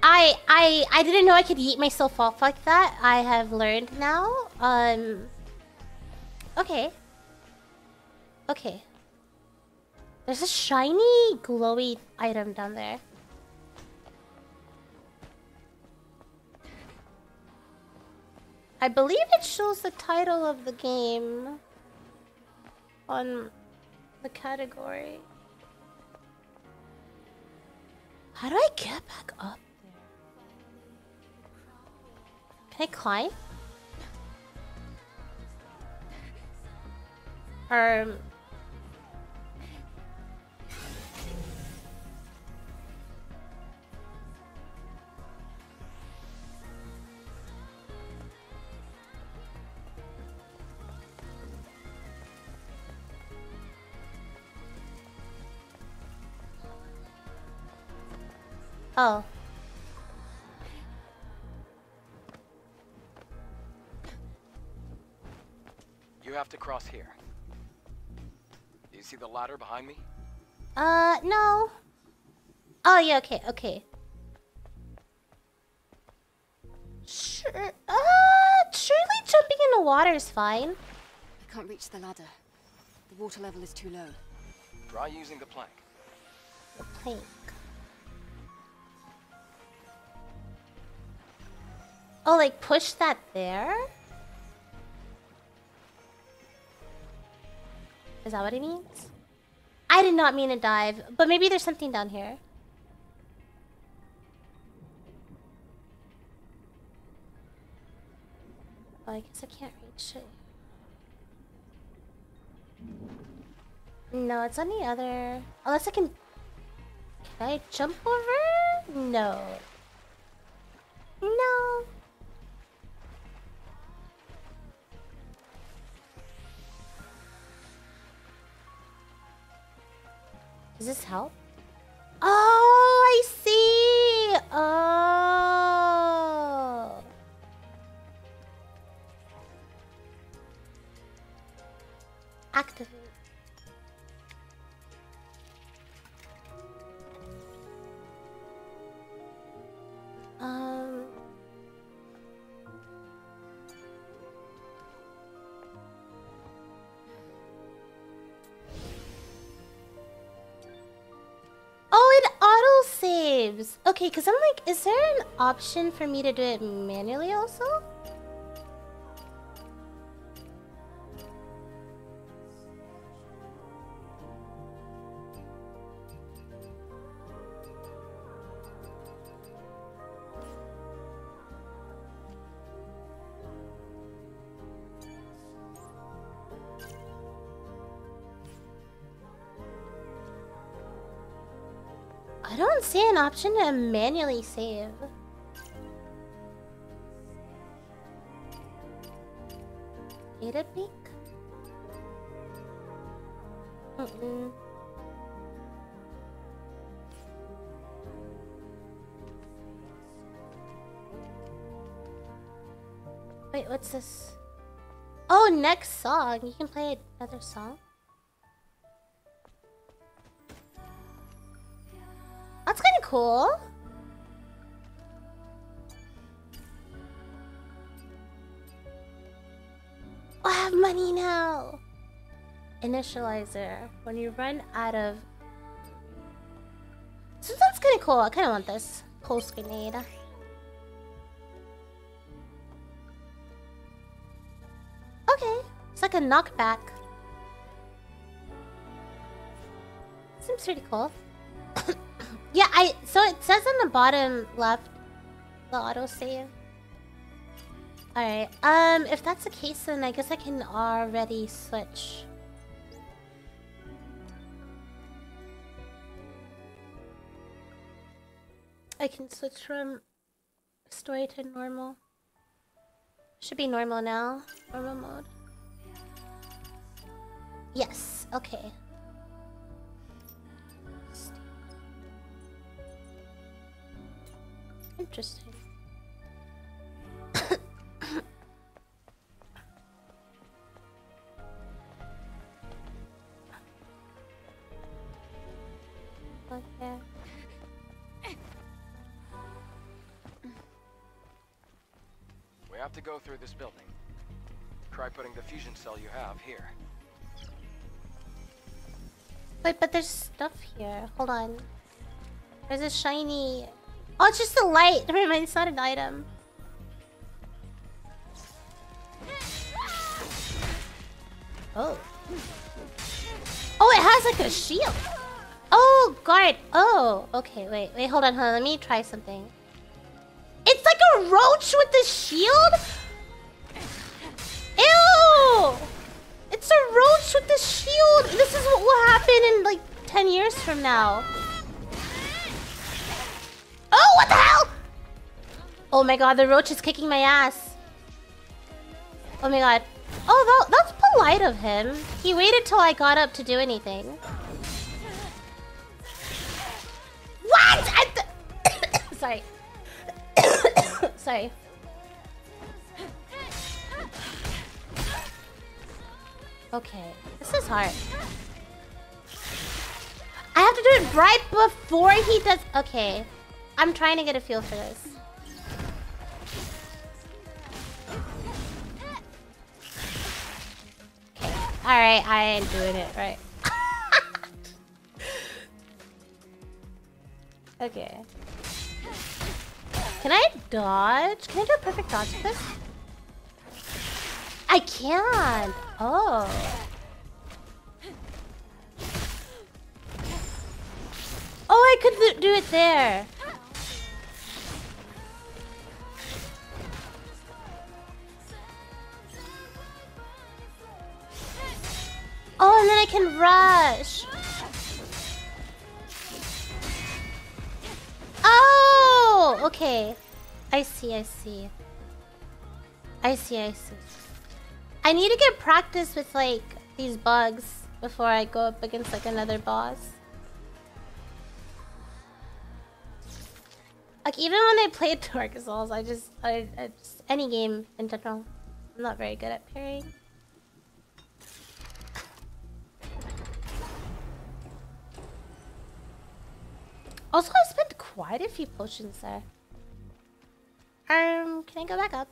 I, I, I didn't know I could eat myself off like that. I have learned now. Um... Okay. Okay. There's a shiny, glowy item down there. I believe it shows the title of the game on the category. How do I get back up there? Can I climb? Um. Oh. You have to cross here. Do you see the ladder behind me? Uh, no. Oh, yeah, okay, okay. Sure. Uh, surely jumping in the water is fine. I can't reach the ladder. The water level is too low. Try using the plank. The plank. Oh, like push that there? Is that what it means? I did not mean to dive, but maybe there's something down here. Oh, I guess I can't reach it. No, it's on the other. Unless I can. Can I jump over? No. No. Does this help? Oh, I see. Oh. Activate. Um. Okay, because I'm like, is there an option for me to do it manually also? Option to manually save. Data peak? Mm-mm. Wait, what's this? Oh, next song. You can play another song? Cool. I have money now. Initializer. When you run out of. So that's kind of cool. I kind of want this. Pulse grenade. Okay. It's like a knockback. Seems pretty cool. Yeah, I so it says on the bottom left the autosave. Alright, um if that's the case then I guess I can already switch. I can switch from story to normal. Should be normal now. Normal mode. Yes, okay. Interesting. okay. We have to go through this building. Try putting the fusion cell you have here. Wait, but there's stuff here. Hold on. There's a shiny. Oh, it's just a light. Never mind, it's not an item. Oh. Oh, it has like a shield. Oh, guard. Oh, okay. Wait, wait. Hold on, hold on. Let me try something. It's like a roach with a shield. Ew! It's a roach with a shield. This is what will happen in like 10 years from now. Oh, what the hell? Oh my god, the roach is kicking my ass. Oh my god. Oh, that, that's polite of him. He waited till I got up to do anything. What? Sorry. Sorry. Okay, this is hard. I have to do it right before he does. Okay, I'm trying to get a feel for this. Okay, all right, I ain't doing it right. okay. Can I dodge? Can I do a perfect dodge with this? I can. Oh. Oh, I could do it there. Can rush. Oh, okay. I see, I see. I see, I see. I need to get practice with like these bugs before I go up against like another boss. Like even when I played Dark Souls, I just I, I just any game in general, I'm not very good at parrying. Also, I spent quite a few potions there. Um, can I go back up?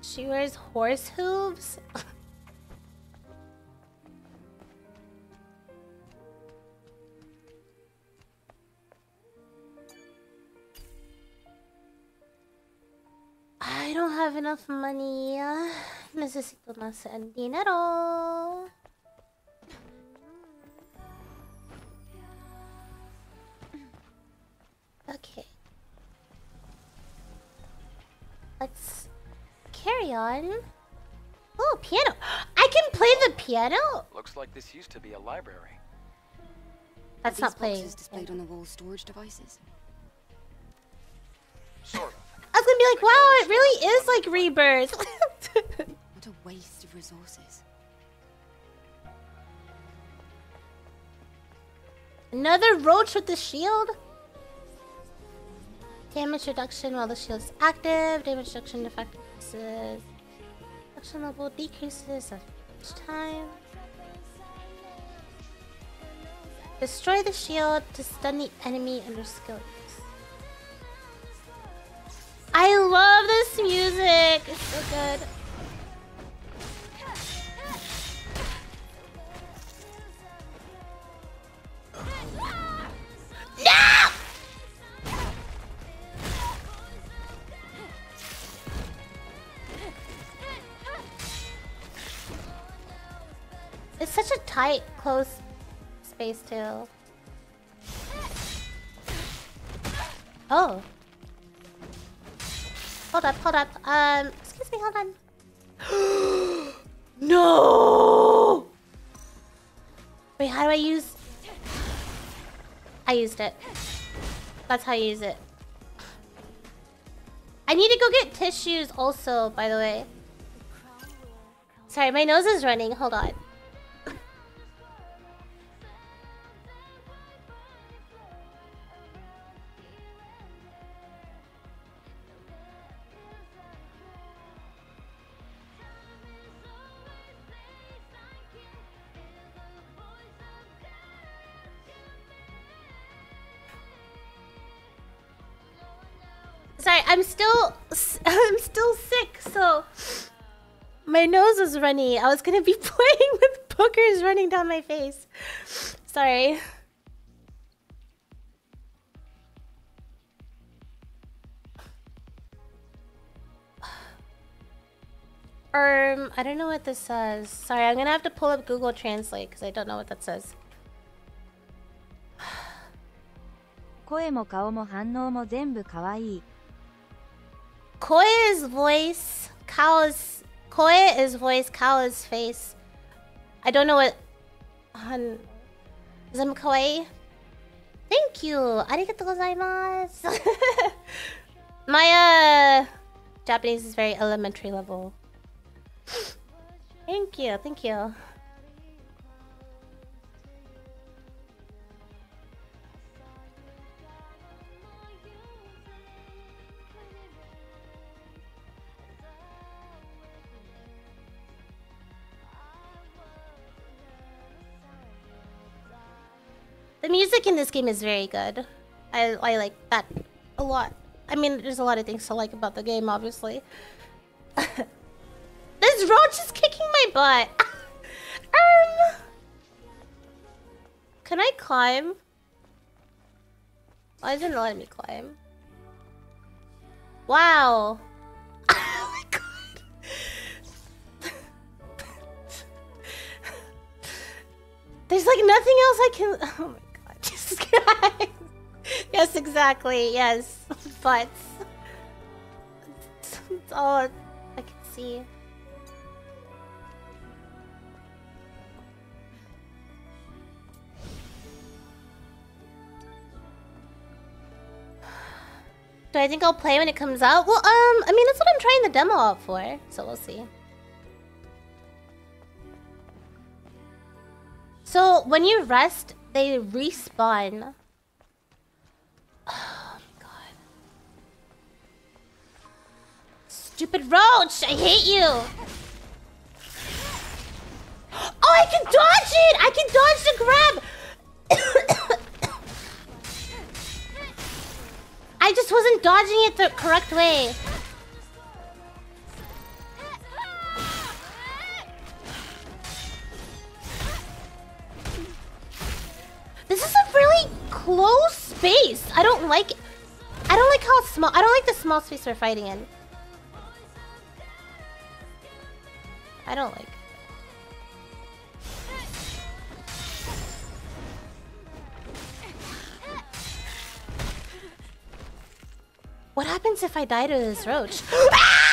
She wears horse hooves? I don't have enough money. Necesito más dinero. Okay. Let's carry on. Oh, piano. I can play the piano? Looks like this used to be a library. That's Are not these playing. boxes displayed on the wall storage devices. Sort of. I was gonna be like, wow, it really is like rebirth. What a waste of resources. Another roach with the shield? Damage reduction while the shield is active. Damage reduction decreases. Action level decreases at each time. Destroy the shield to stun the enemy under skill. I love this music. It's so good. No! Such a tight, close space too. Oh. Hold up, hold up. Um, excuse me, hold on. no! Wait, how do I use... I used it. That's how you use it. I need to go get tissues also, by the way. Sorry, my nose is running. Hold on. I'm still I'm still sick, so my nose is runny. I was gonna be playing with boogers running down my face. Sorry. Um, I don't know what this says. Sorry, I'm gonna have to pull up Google Translate because I don't know what that says. 声も顔も反応も全部可愛い Koi is voice, is Koi is voice, is face. I don't know what Han Zim kawaii. Thank you. Arigatou gozaimasu. My uh Japanese is very elementary level. Thank you, thank you. The music in this game is very good. I I like that a lot. I mean, there's a lot of things to like about the game, obviously. this roach is kicking my butt. um, can I climb? Why isn't it letting me climb? Wow. oh. There's like nothing else I can. Oh my yes, exactly. Yes, butts. That's all I can see. Do I think I'll play when it comes out? Well, um, I mean, that's what I'm trying the demo out for, so we'll see. So, when you rest, they respawn. Oh my god. Stupid roach! I hate you! Oh, I can dodge it! I can dodge the grab! I just wasn't dodging it the correct way. This is a really close space. I don't like it. I don't like how small I don't like the small space we're fighting in. I don't like What happens if I die to this roach? Ah!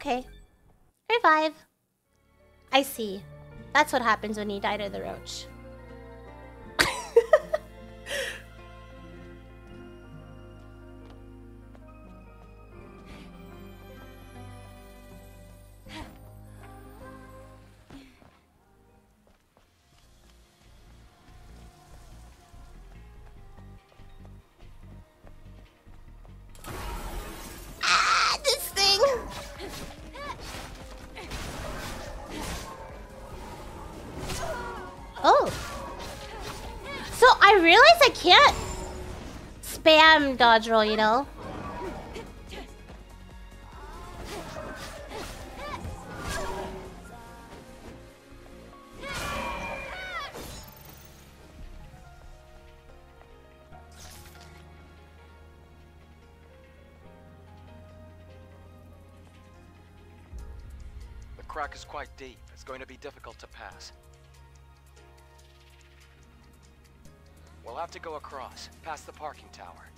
Okay. Revive. I see. That's what happens when you die to the roach. Dodge roll, you know? The crack is quite deep. It's going to be difficult to pass. We'll have to go across, past the parking tower.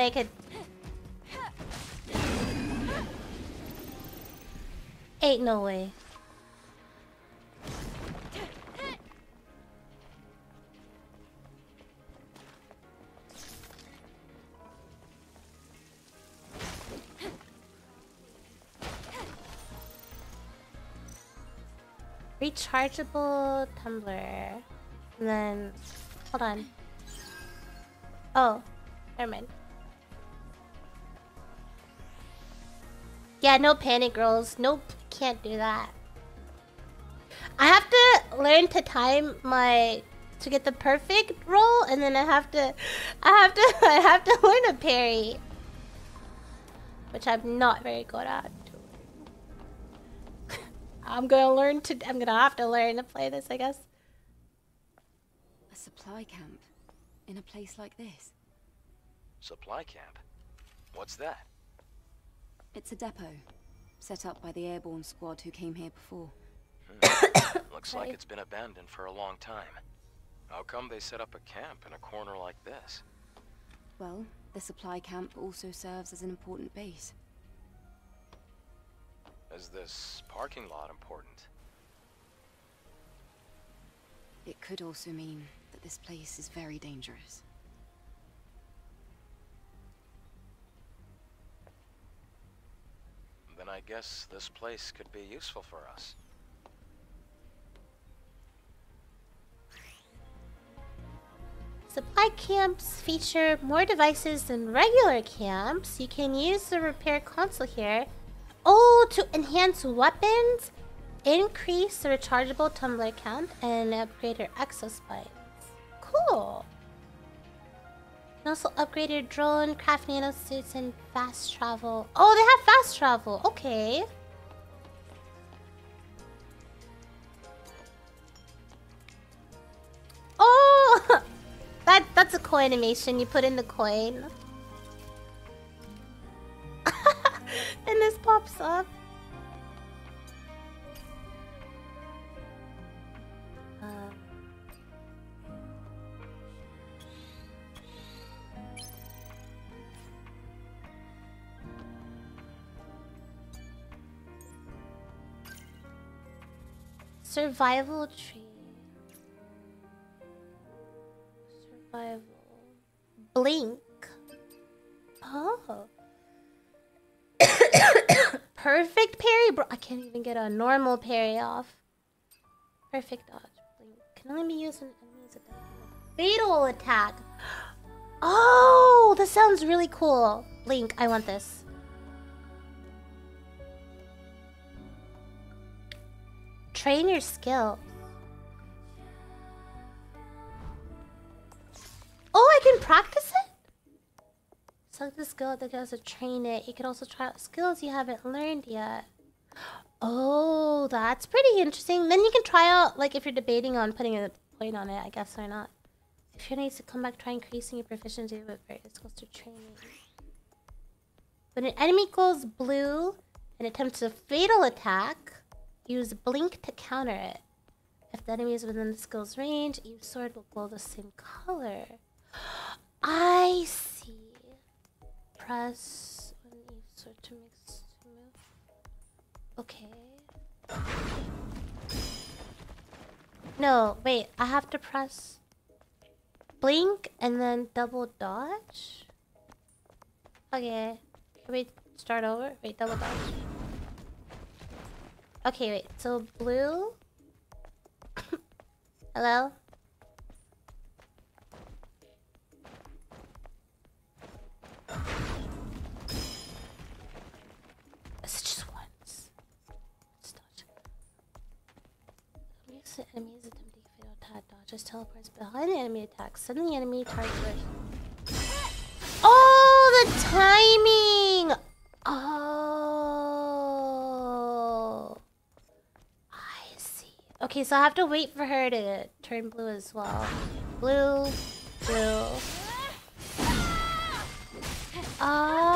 Thought I could. Ain't no way. Rechargeable tumbler. And then, hold on. Oh, never mind. Yeah, no panic, girls. Nope, can't do that. I have to learn to time my to get the perfect roll, and then I have to, I have to, I have to learn a parry, which I'm not very good at. I'm gonna learn to. I'm gonna have to learn to play this, I guess. A supply camp in a place like this. Supply camp? What's that? It's a depot. set up by the airborne squad who came here before. Hmm. Looks like it's been abandoned for a long time. How come they set up a camp in a corner like this? Well, the supply camp also serves as an important base. Is this parking lot important? It could also mean that this place is very dangerous. I guess this place could be useful for us. Supply camps feature more devices than regular camps. You can use the repair console here. Oh, to enhance weapons, increase the rechargeable tumbler count, and upgrade your exospines. Cool. Can also upgrade your drone, craft nano suits, and fast travel. Oh, they have fast travel. Okay. Oh, that that's a coin animation. You put in the coin, and this pops up. Survival tree. Survival. Blink. Oh. Perfect parry, bro. I can't even get a normal parry off. Perfect dodge. Blink. Can only be used when enemies attack. Fatal attack. Oh, this sounds really cool. Blink. I want this. Train your skill. Oh, I can practice it? Select the skill that goes to train it. You can also try out skills you haven't learned yet. Oh, that's pretty interesting. Then you can try out, like, if you're debating on putting a point on it, I guess, or not. If you need to come back, try increasing your proficiency with various skills to training. When an enemy goes blue and attempts a fatal attack, use blink to counter it. If the enemy is within the skill's range, each sword will glow the same color. I see. Press on each sword to mix to move. Okay. No, wait. I have to press blink and then double dodge. Okay. Can we start over? Wait, double dodge. Okay, wait. So blue. Hello. It's just once. Just dodge. Makes the enemy's attempting fatal attack dodges teleports behind the enemy attack. Sudden the enemy target. Oh, the timing! Oh. I see. Okay, so I have to wait for her to turn blue as well. Blue, blue. Oh.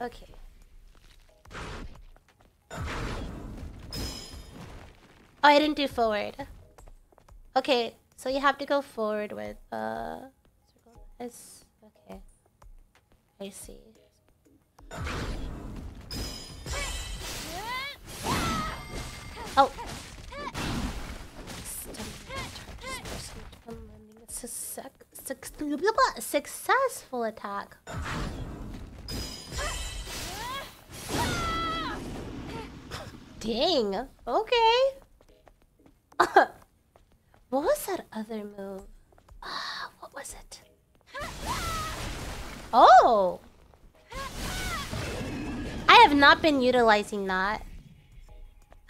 Okay. Oh, I didn't do forward. Okay, so you have to go forward with uh circle S. Okay. I see. Oh. Suc- Successful attack. Dang. Okay. what was that other move? Ah, what was it? Oh. I have not been utilizing that.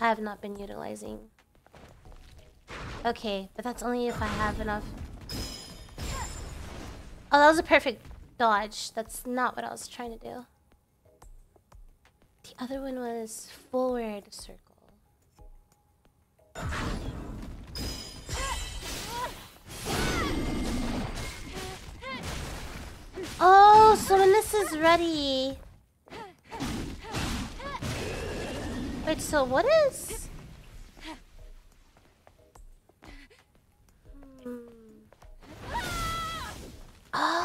I have not been utilizing. Okay, but that's only if I have enough. Oh, that was a perfect dodge. That's not what I was trying to do. The other one was forward circle. Oh! So when this is ready. Wait, so what is? Oh,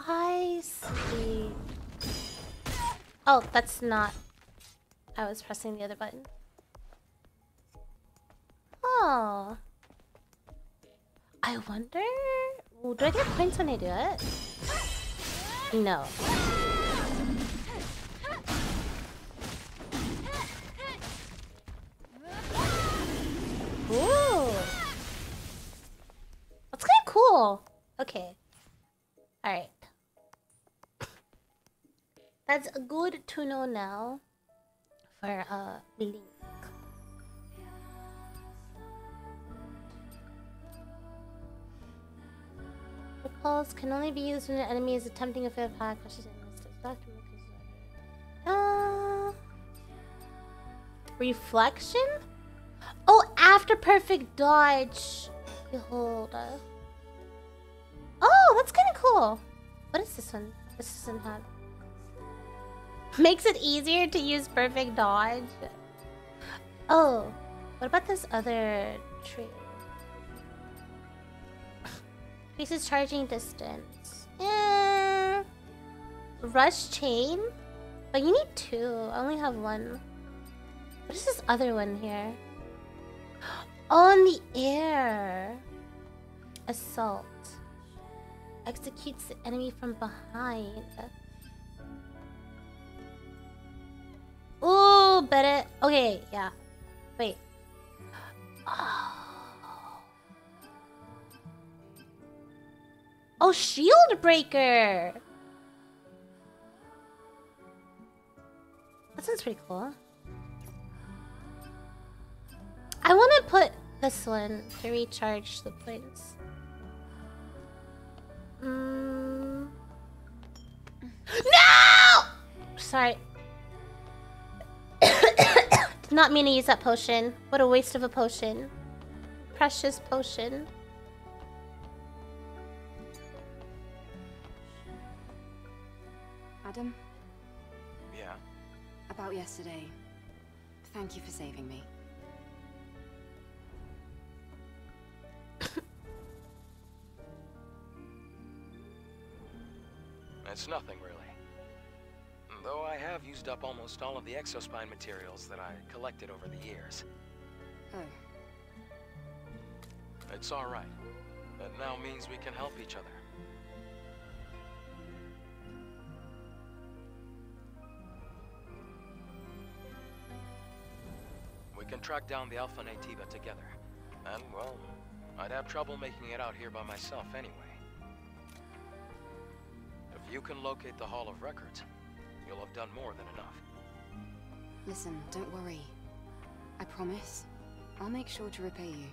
I see. Oh, that's not. I was pressing the other button. Oh. I wonder. Do I get points when I do it? No. Ooh. That's kind of cool. Okay. Alright. That's a good to know now for uh Link. Repulse can only be used when an enemy is attempting a fair attack. Uh, reflection? Oh, after perfect dodge. Behold. Oh, that's kind of cool. What is this one? This doesn't have. Makes it easier to use perfect dodge. Oh, what about this other tree? Increases charging distance. Eh. Rush chain? But you need two. I only have one. What is this other one here? On the air. Assault. Executes the enemy from behind. Oh, bet it. Okay, yeah. Wait. Oh, shield breaker. That sounds pretty cool. I want to put this one to recharge the points. Mm. No! Sorry. Did not mean to use that potion. What a waste of a potion. Precious potion. Adam, Yeah. about yesterday. Thank you for saving me. It's nothing really. Though I have used up almost all of the exospine materials that I collected over the years. Oh, It's alright. That now means we can help each other. We can track down the Alpha Naytiba together. And, well, I'd have trouble making it out here by myself anyway. If you can locate the Hall of Records, you'll have done more than enough. listen, don't worry. I promise. I'll make sure to repay you.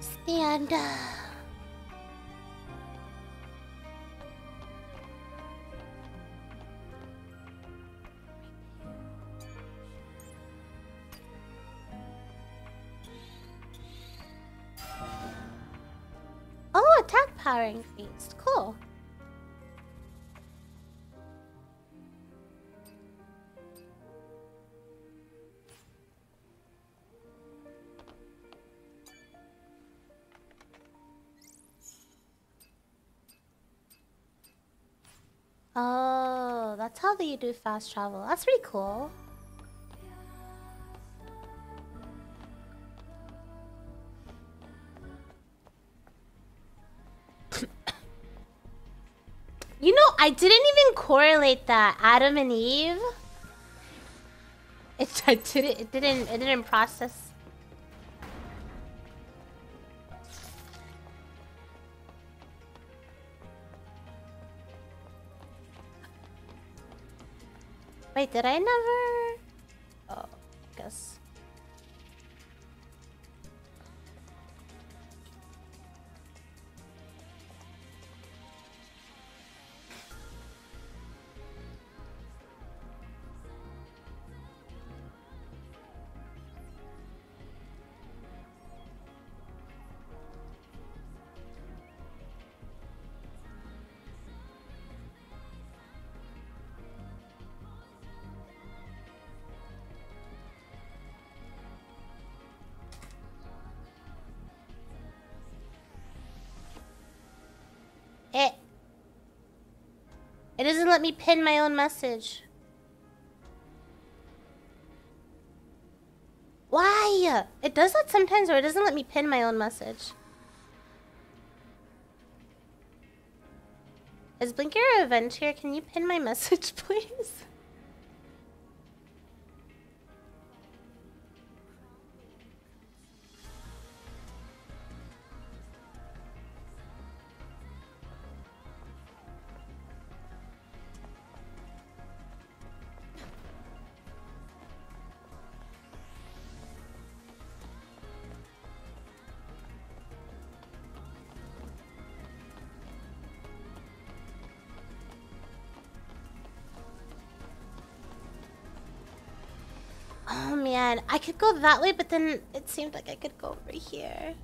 Stand up. Increased. Cool. Oh, that's how they do fast travel. That's pretty cool. You know, I didn't even correlate that Adam and Eve. It, I didn't. It didn't. It didn't process. Wait, did I never? Oh, guess. It doesn't let me pin my own message. Why? It does that sometimes, or it doesn't let me pin my own message. Is Blinker a event here? Can you pin my message, please? Man, I could go that way, but then it seemed like I could go over here.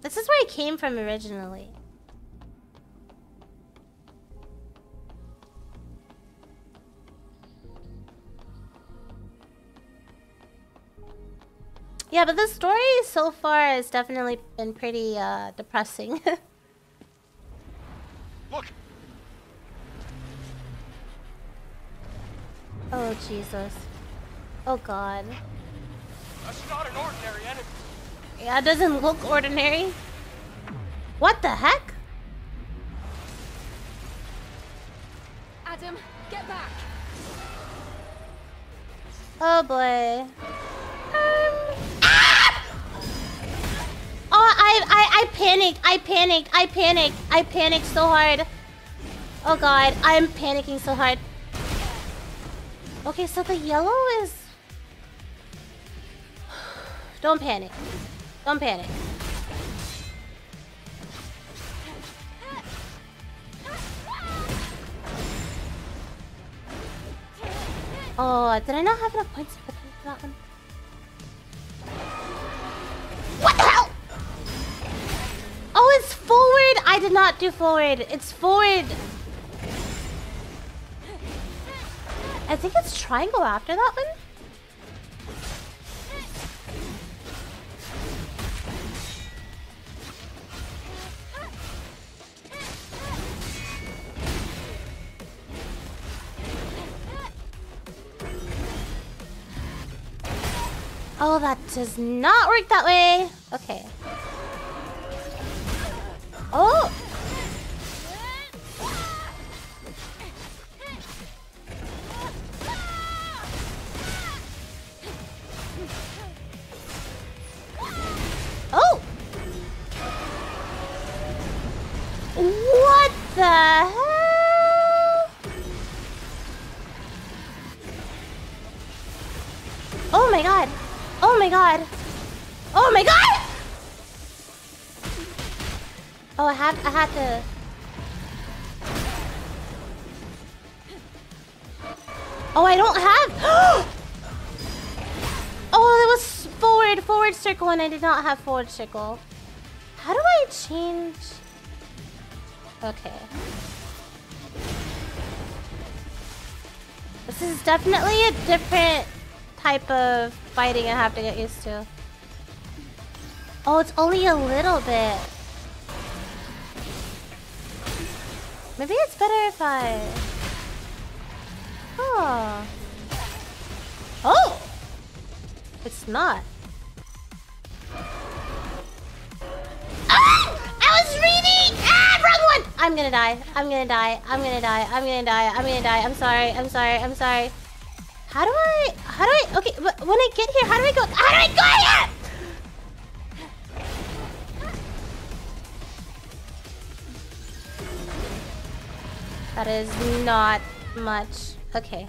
This is where I came from originally. Yeah, but the story so far has definitely been pretty uh, depressing. Jesus. Oh God. that's not an ordinary enemy. Yeah, it doesn't look ordinary. What the heck? Adam, get back! Oh boy. Um. Ah! Oh, I, I, I panicked. I panicked. I panicked. I panicked so hard. Oh god, I'm panicking so hard. Okay, so the yellow is. Don't panic. Don't panic. Oh, did I not have enough points put that one? What the hell? Oh, it's forward. I did not do forward. It's forward. I think it's triangle after that one. Oh, that does not work that way. Okay. Oh! The hell? Oh my god. Oh my god. Oh my god! Oh, I have I had to Oh, I don't have Oh, it was forward forward circle and I did not have forward circle. How do I change Okay. This is definitely a different type of fighting I have to get used to. Oh, it's only a little bit. Maybe it's better if I... Oh. Oh! It's not. I'm gonna die. I'm gonna die. I'm gonna die. I'm gonna die. I'm gonna die. I'm sorry. I'm sorry. I'm sorry. How do I... How do I... Okay, when I get here, how do I go... How do I go here? That is not much. Okay.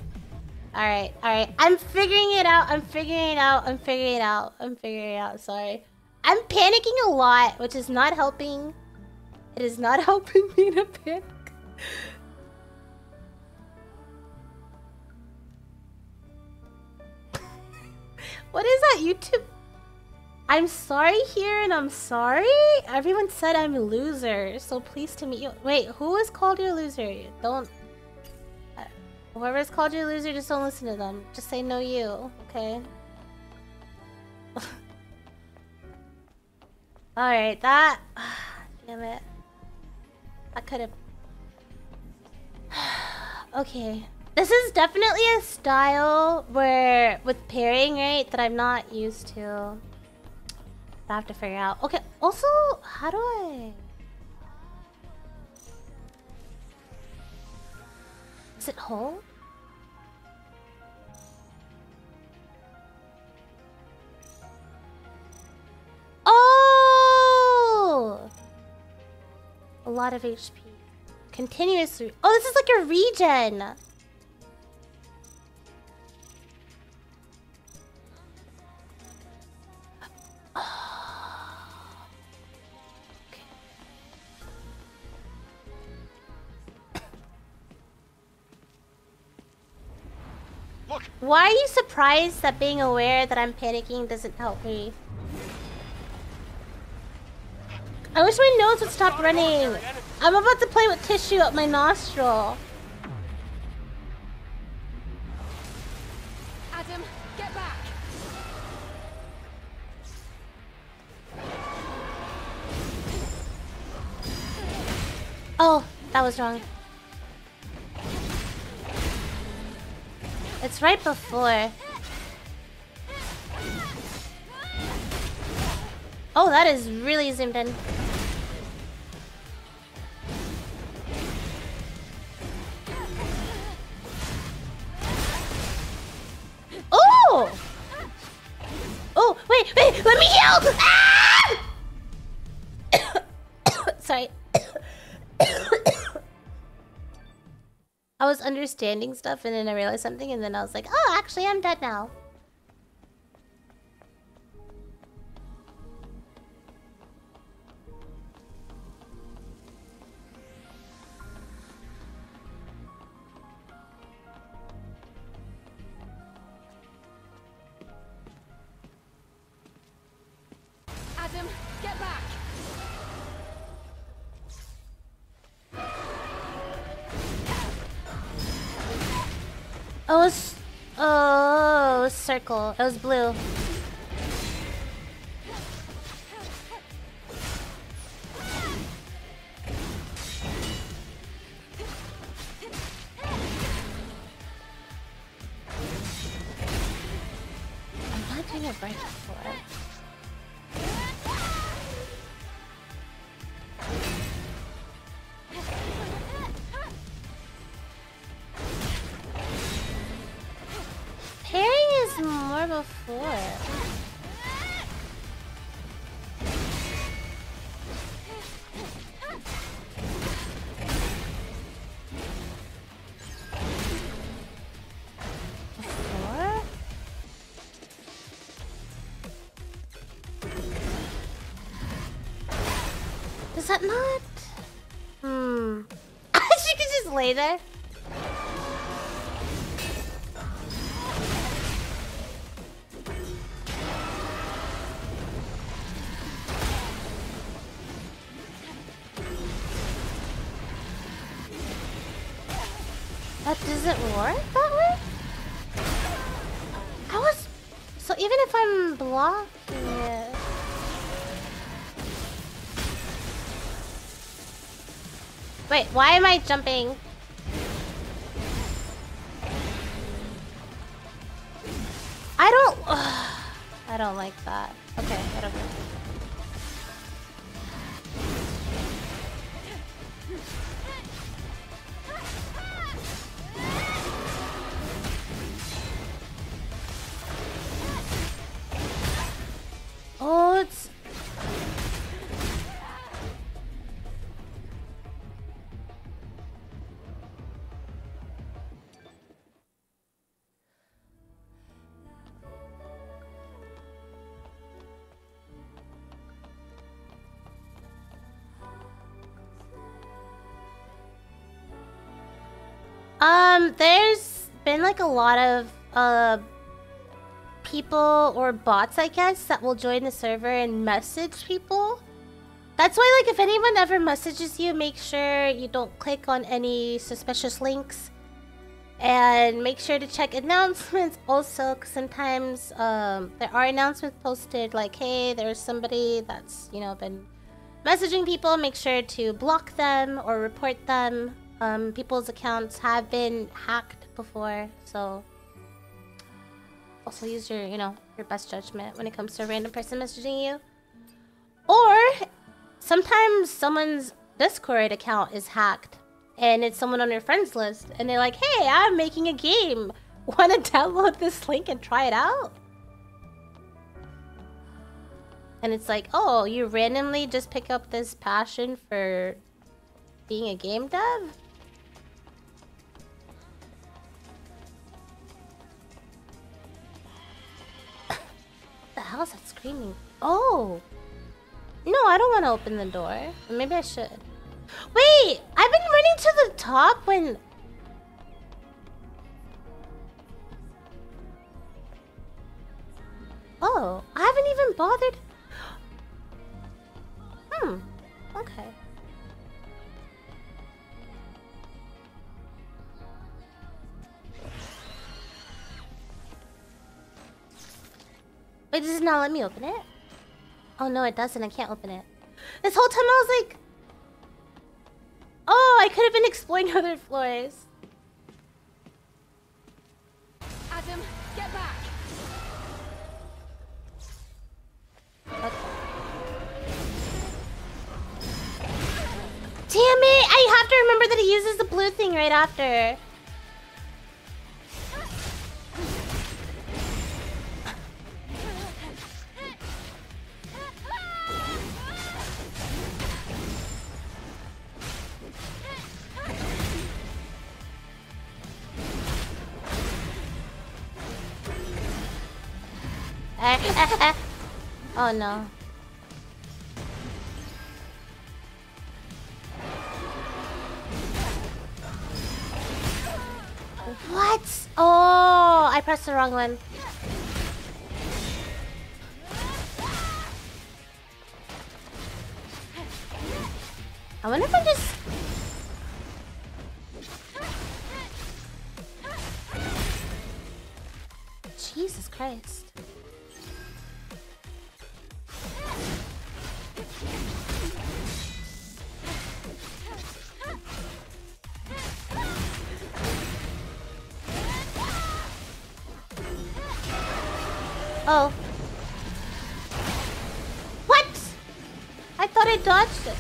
Alright, alright. I'm figuring it out. I'm figuring it out. I'm figuring it out. I'm figuring it out. Sorry. I'm panicking a lot, which is not helping. It is not helping me to panic. What is that YouTube? I'm sorry here and I'm sorry? Everyone said I'm a loser, so pleased to meet you. Wait, who is called your loser? Don't... Uh, whoever's called you a loser, just don't listen to them. Just say no you, okay? Alright, that... Damn it. I could have. okay. This is definitely a style where, with pairing, right, that I'm not used to. I have to figure out. Okay, also, how do I... Is it hold? Oh! A lot of HP. Continuous. re- Oh, this is like a regen. Why are you surprised that being aware that I'm panicking doesn't help me? I wish my nose would stop running. I'm about to play with tissue up my nostril. Adam, get back! Oh, that was wrong. It's right before. Oh, that is really zoomed in. Oh! Oh, wait, wait, let me heal! Ah! Sorry. I was understanding stuff and then I realized something and then I was like, oh, actually, I'm dead now. Oh, it was, oh, it was circle. It was blue. I'm not doing it right before. Is more. Before? Does that not? Hmm. she could just lay there. That doesn't work that way? I was... So even if I'm blocking it... Wait, why am I jumping? I don't... I don't like that. Been like a lot of uh people or bots, I guess, that will join the server and message people. That's why, like, if anyone ever messages you, make sure you don't click on any suspicious links. And make sure to check announcements also, because sometimes um, there are announcements posted like, hey, there's somebody that's, you know, been messaging people, make sure to block them or report them. Um, people's accounts have been hacked before, so also use your, you know, your best judgment when it comes to a random person messaging you. Or sometimes someone's Discord account is hacked and it's someone on your friends list and they're like, "Hey, I'm making a game. Want to download this link and try it out?" And it's like, "Oh, you randomly just pick up this passion for being a game dev?" The hell is that screaming? Oh! No, I don't want to open the door. Maybe I should. Wait! I've been running to the top when... Oh, I haven't even bothered... Hmm. Okay. Wait, does it not let me open it? Oh no, it doesn't. I can't open it. This whole time I was like... Oh, I could have been exploring other floors. Adam, get back! Damn it! I have to remember that he uses the blue thing right after. Oh no. What? Oh, I pressed the wrong one. I wonder if I just... Jesus Christ. Oh. What? I thought I dodged it.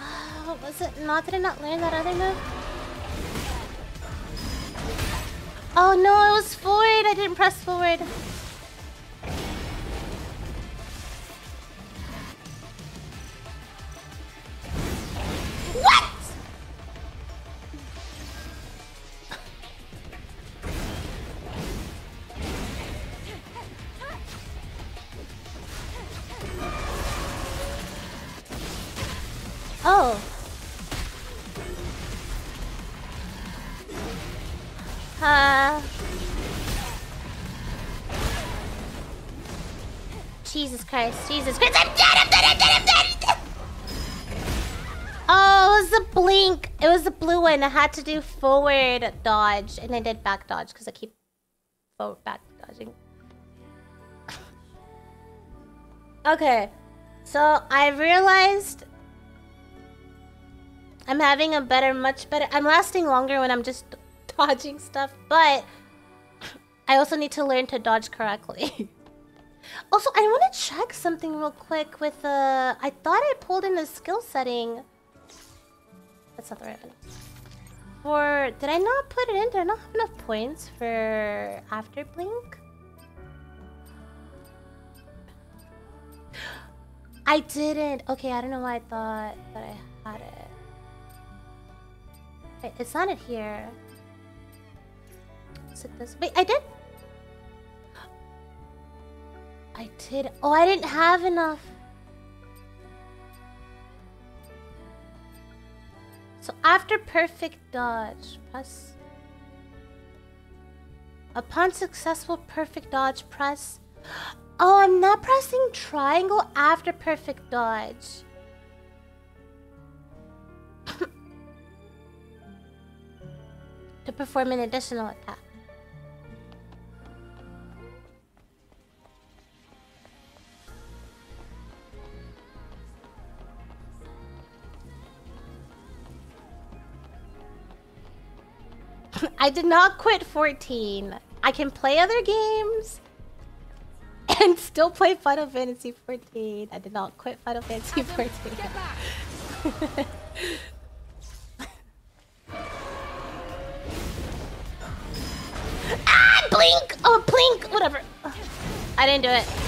Oh, was it not? Did I not learn that other move? Oh no, I was forward. I didn't press forward. Christ, Jesus Christ, I'm dead, I'm dead, I'm dead, I'm dead, I'm dead! Oh, it was a blink. It was a blue one. I had to do forward dodge, and I did back dodge because I keep forward back dodging. okay, so I realized I'm having a better, much better. I'm lasting longer when I'm just dodging stuff, but I also need to learn to dodge correctly. also, I want to check something real quick with uh I thought I pulled in the skill setting. That's not the right one. For did I not put it in? Did I not have enough points for after blink? I didn't. Okay, I don't know why I thought that I had it. Wait, it's not it here. Is it this? Wait, I did. I did. Oh, I didn't have enough. So after perfect dodge, press. Upon successful perfect dodge, press. Oh, I'm not pressing triangle after perfect dodge. to perform an additional attack. I did not quit 14. I can play other games and still play Final Fantasy 14. I did not quit Final Fantasy 14. ah, blink! Oh, blink! Whatever. I didn't do it.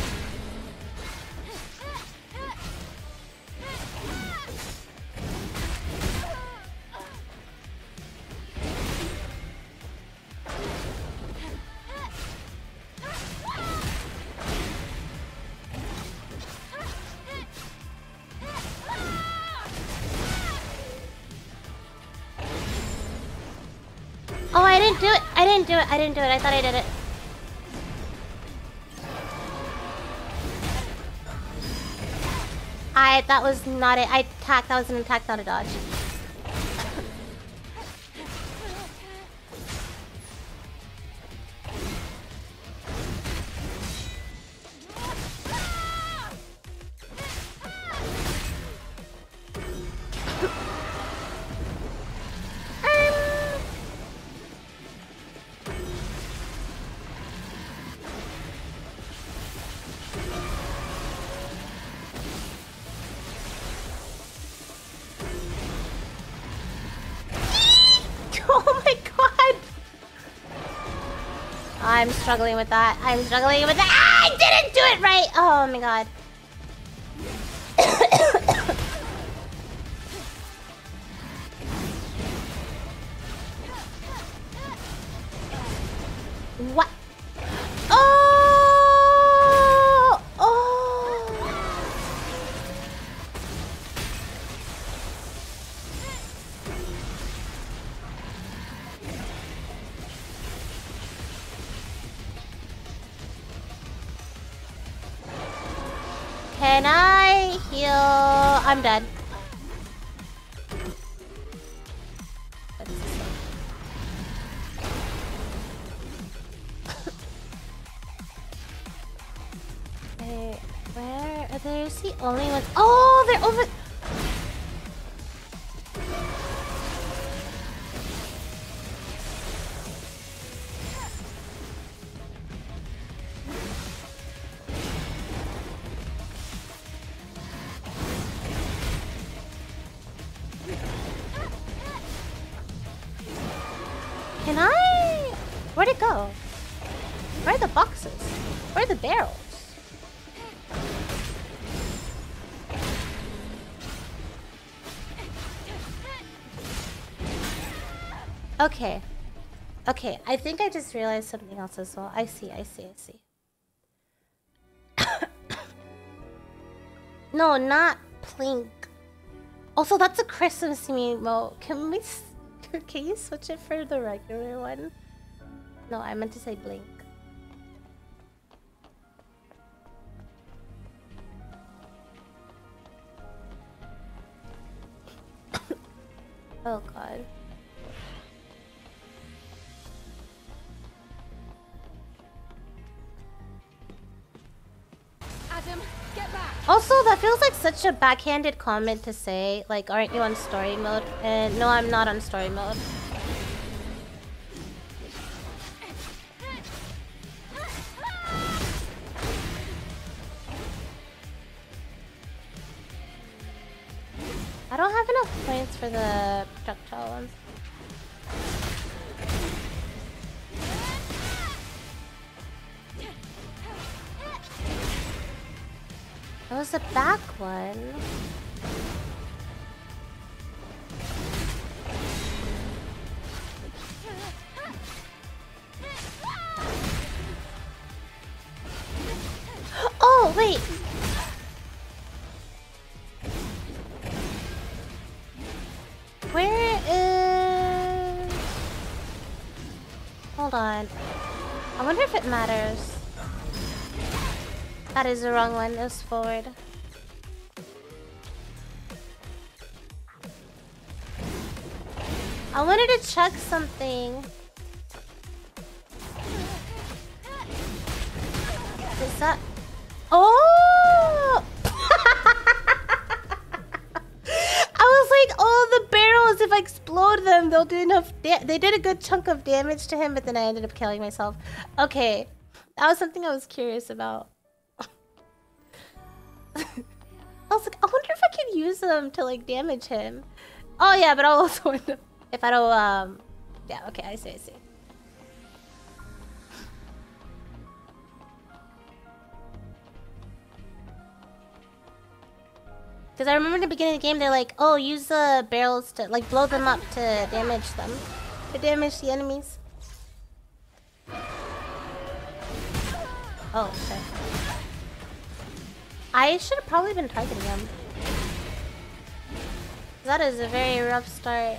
Oh, I didn't do it. I didn't do it. I didn't do it. I thought I did it. I that was not it. I attacked. That was an attack, not a dodge. Struggling with that. I'm struggling with that. Ah, I didn't do it right! Oh my god. I'm dead. Where'd it go? Where are the boxes? Where are the barrels? Okay. Okay, I think I just realized something else as well. I see, I see, I see. no, not Plink. Also, that's a Christmas emo. Can we... Can you switch it for the regular one? No, I meant to say Blink. oh god. Adam, get back! Also, that feels like such a backhanded comment to say. Like, aren't you on story mode? And no, I'm not on story mode. I don't have enough points for the projectile ones. That was the back one. Oh, wait. Where is... Hold on. I wonder if it matters. That is the wrong one. It was forward. I wanted to check something. Is that... Oh! I was like, oh, the barrels, if I explode them, they'll do enough They did a good chunk of damage to him, but then I ended up killing myself. Okay. That was something I was curious about. I was like, I wonder if I can use them to, like, damage him. Oh, yeah, but I'll also end up... If I don't, um... Yeah, okay, I see, I see. Because I remember in the beginning of the game, they're like, oh, use the barrels to, like, blow them up to damage them. To damage the enemies. Oh, okay. I should have probably been targeting them. That is a very rough start.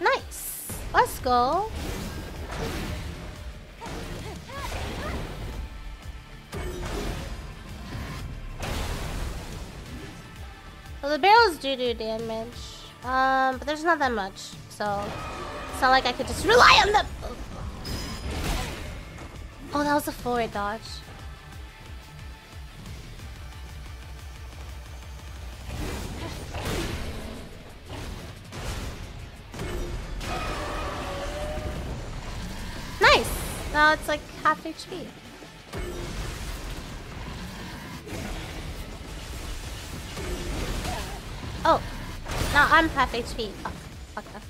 Nice. Let's go. Well, the barrels do do damage. Um, but there's not that much. So, it's not like I could just rely on them. Oh, that was a forward dodge. Nice! Now it's like half HP. Oh! Now I'm half HP. Oh, fuck, fuck.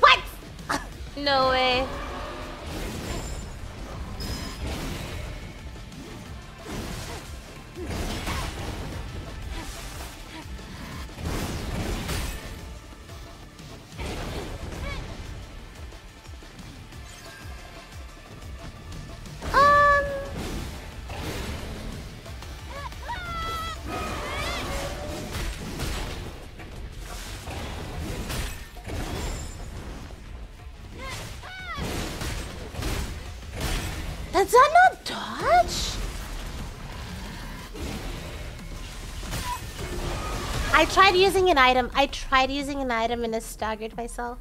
What? no way. Dodge? I tried using an item. I tried using an item and it staggered myself.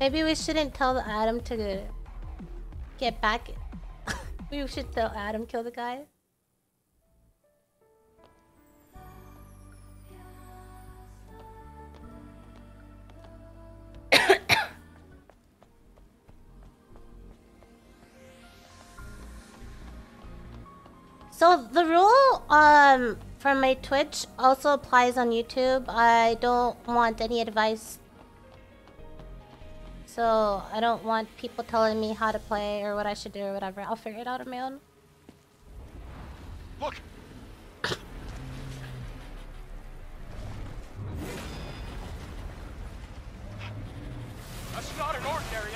Maybe we shouldn't tell the Adam to get back. we should tell Adam kill the guy. So the rule um from my Twitch also applies on YouTube. I don't want any advice. So I don't want people telling me how to play or what I should do or whatever. I'll figure it out on my own. Look! That's not an ordinary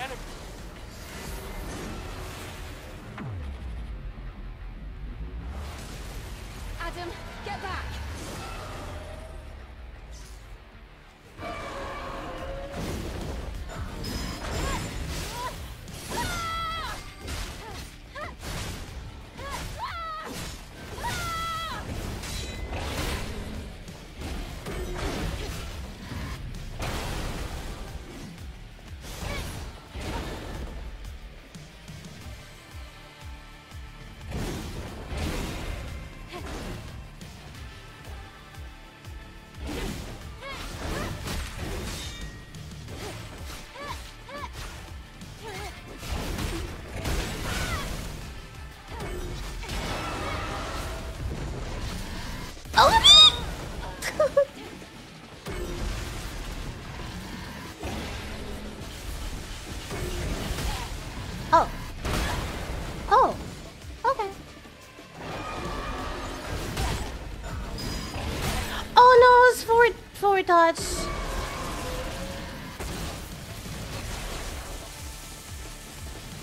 dodge.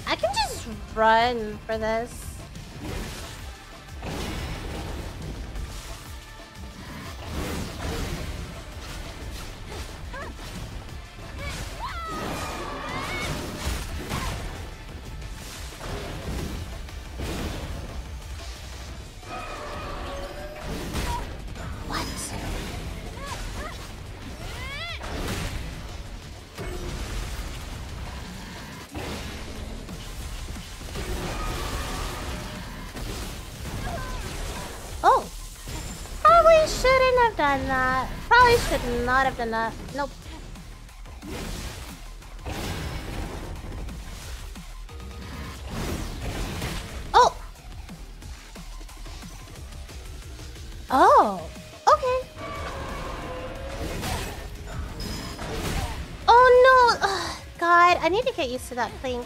I can just run for this. Done that. Probably should not have done that. Nope. Oh! Oh! Okay. Oh no! Ugh, God, I need to get used to that blink.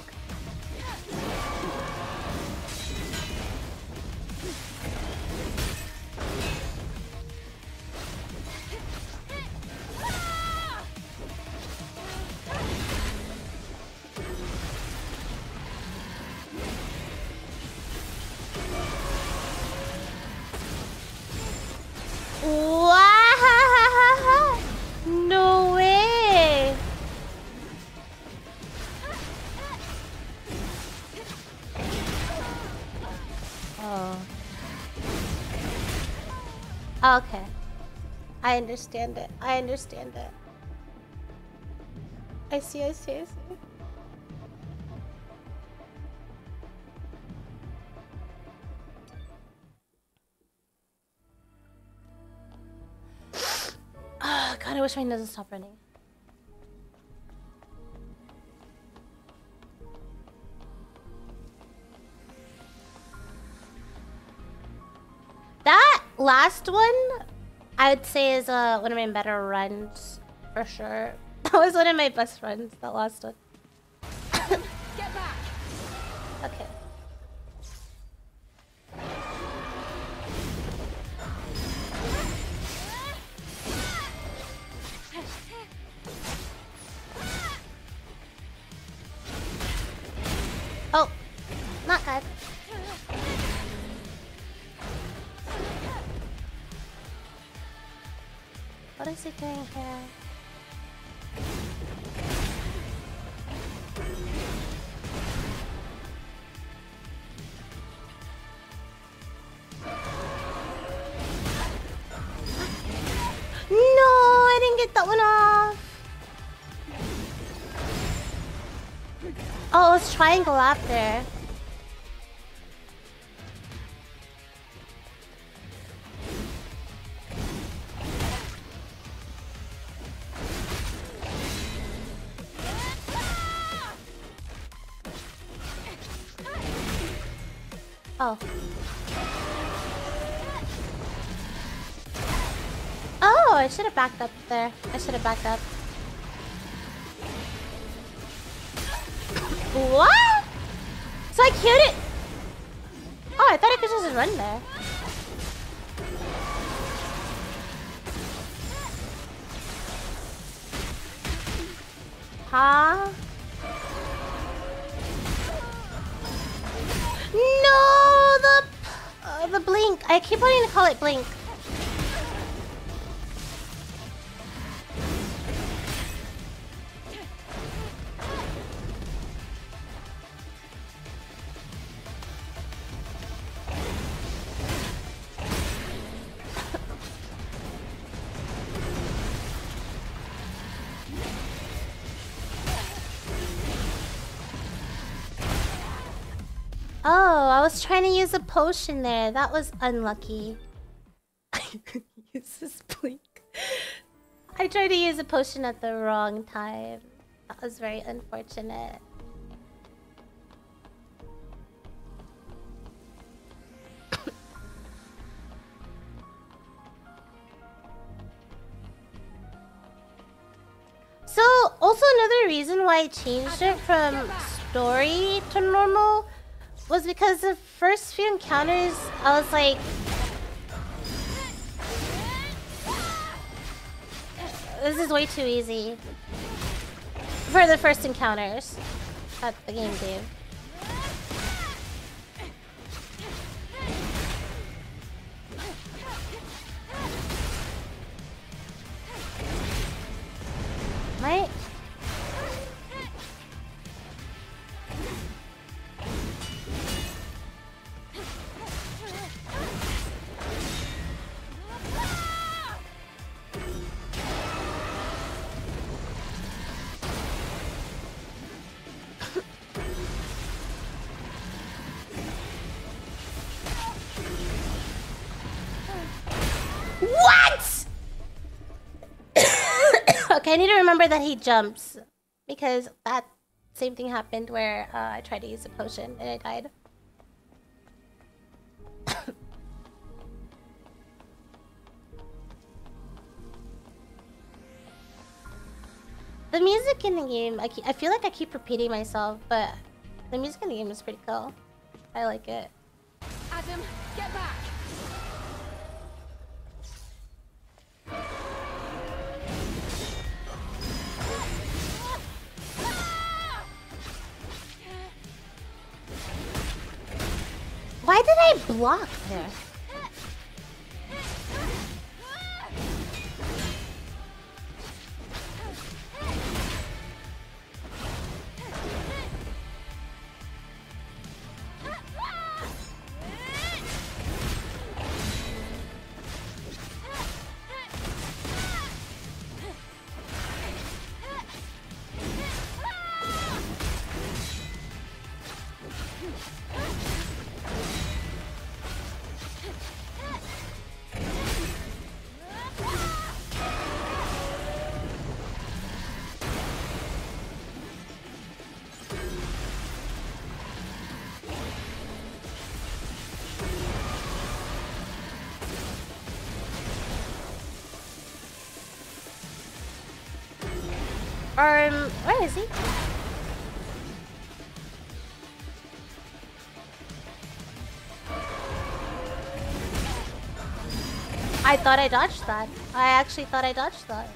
Okay. I understand it. I understand it. I see, I see, I see. Oh, God, I wish my doesn't stop running. That last one, I would say is uh, one of my better runs, for sure. That was one of my best runs, that last one. Get back! Okay. Oh, not good. What is he doing here? No, I didn't get that one off. Oh, it's triangle up Oh. Backed up there. I should have backed up. What? So I killed it. Oh, I thought I could just run there. Huh? No, the uh, the blink. I keep wanting to call it blink. Trying to use a potion there. That was unlucky. use this blink. I tried to use a potion at the wrong time. That was very unfortunate. So, also another reason why I changed it from story to normal was because the first few encounters, I was like... This is way too easy. For the first encounters that the game gave. That he jumps because that same thing happened where uh, I tried to use a potion and I died. the music in the game, I, keep, I feel like I keep repeating myself, but the music in the game is pretty cool. I like it. Adam, I block there? I thought I dodged that. I actually thought I dodged that.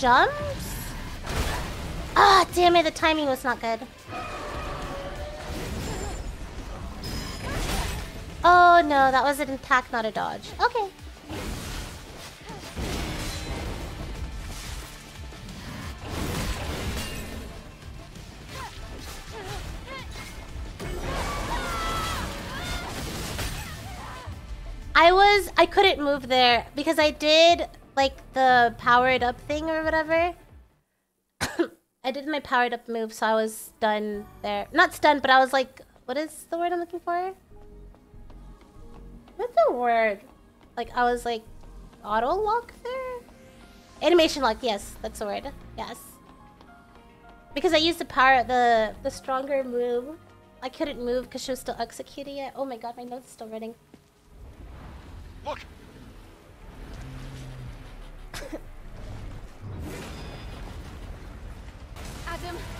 Jumps... Ah, damn it, the timing was not good. Oh no, that was an attack, not a dodge. Okay. I was I couldn't move there because I did the powered up thing or whatever. I did my powered up move, so I was stunned there. Not stunned, but I was like, what is the word I'm looking for? What's the word? Like I was like auto lock there? Animation lock, yes, that's the word. Yes. Because I used the power the the stronger move. I couldn't move because she was still executing it. Oh my god, my nose is still running. Look! Adam,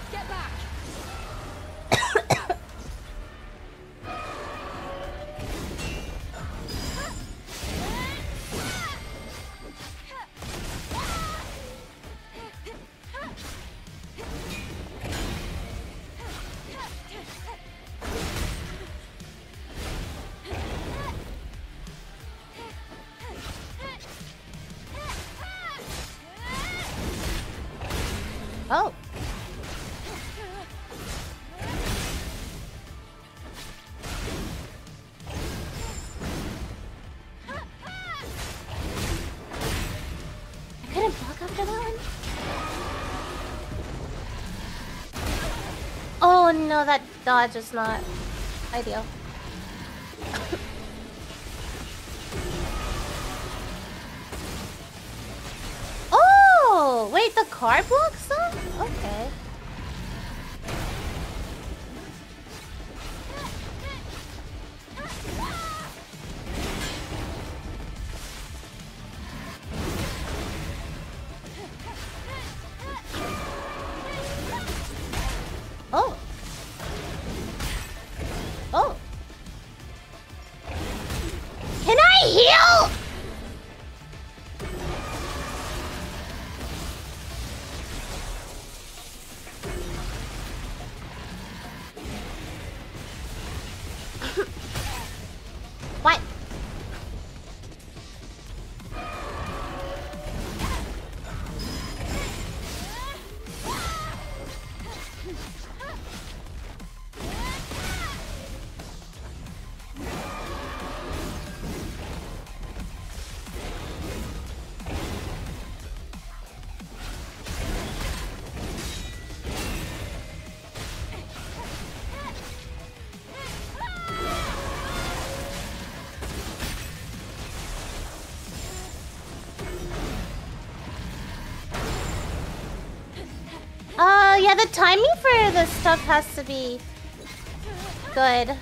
dodge is not ideal. Oh, Wait, the car timing for this stuff has to be good.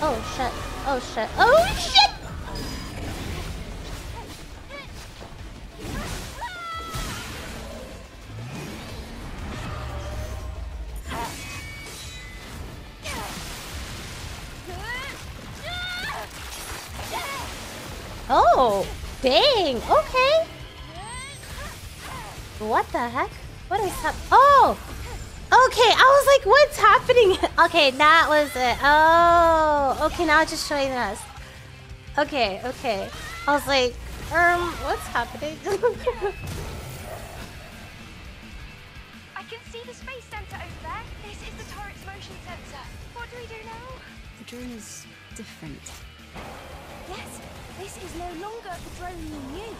Oh shit. Oh shit. Oh shit! Oh, dang. Okay. What the heck? What is up? Oh! Okay, I was like, what's happening? Okay, that was it. Oh, okay, now it's just showing us. Okay, okay. I was like, um, what's happening? I can see the space center over there. This is the turret's motion sensor. What do we do now? The drone is different. Yes, this is no longer the drone you knew.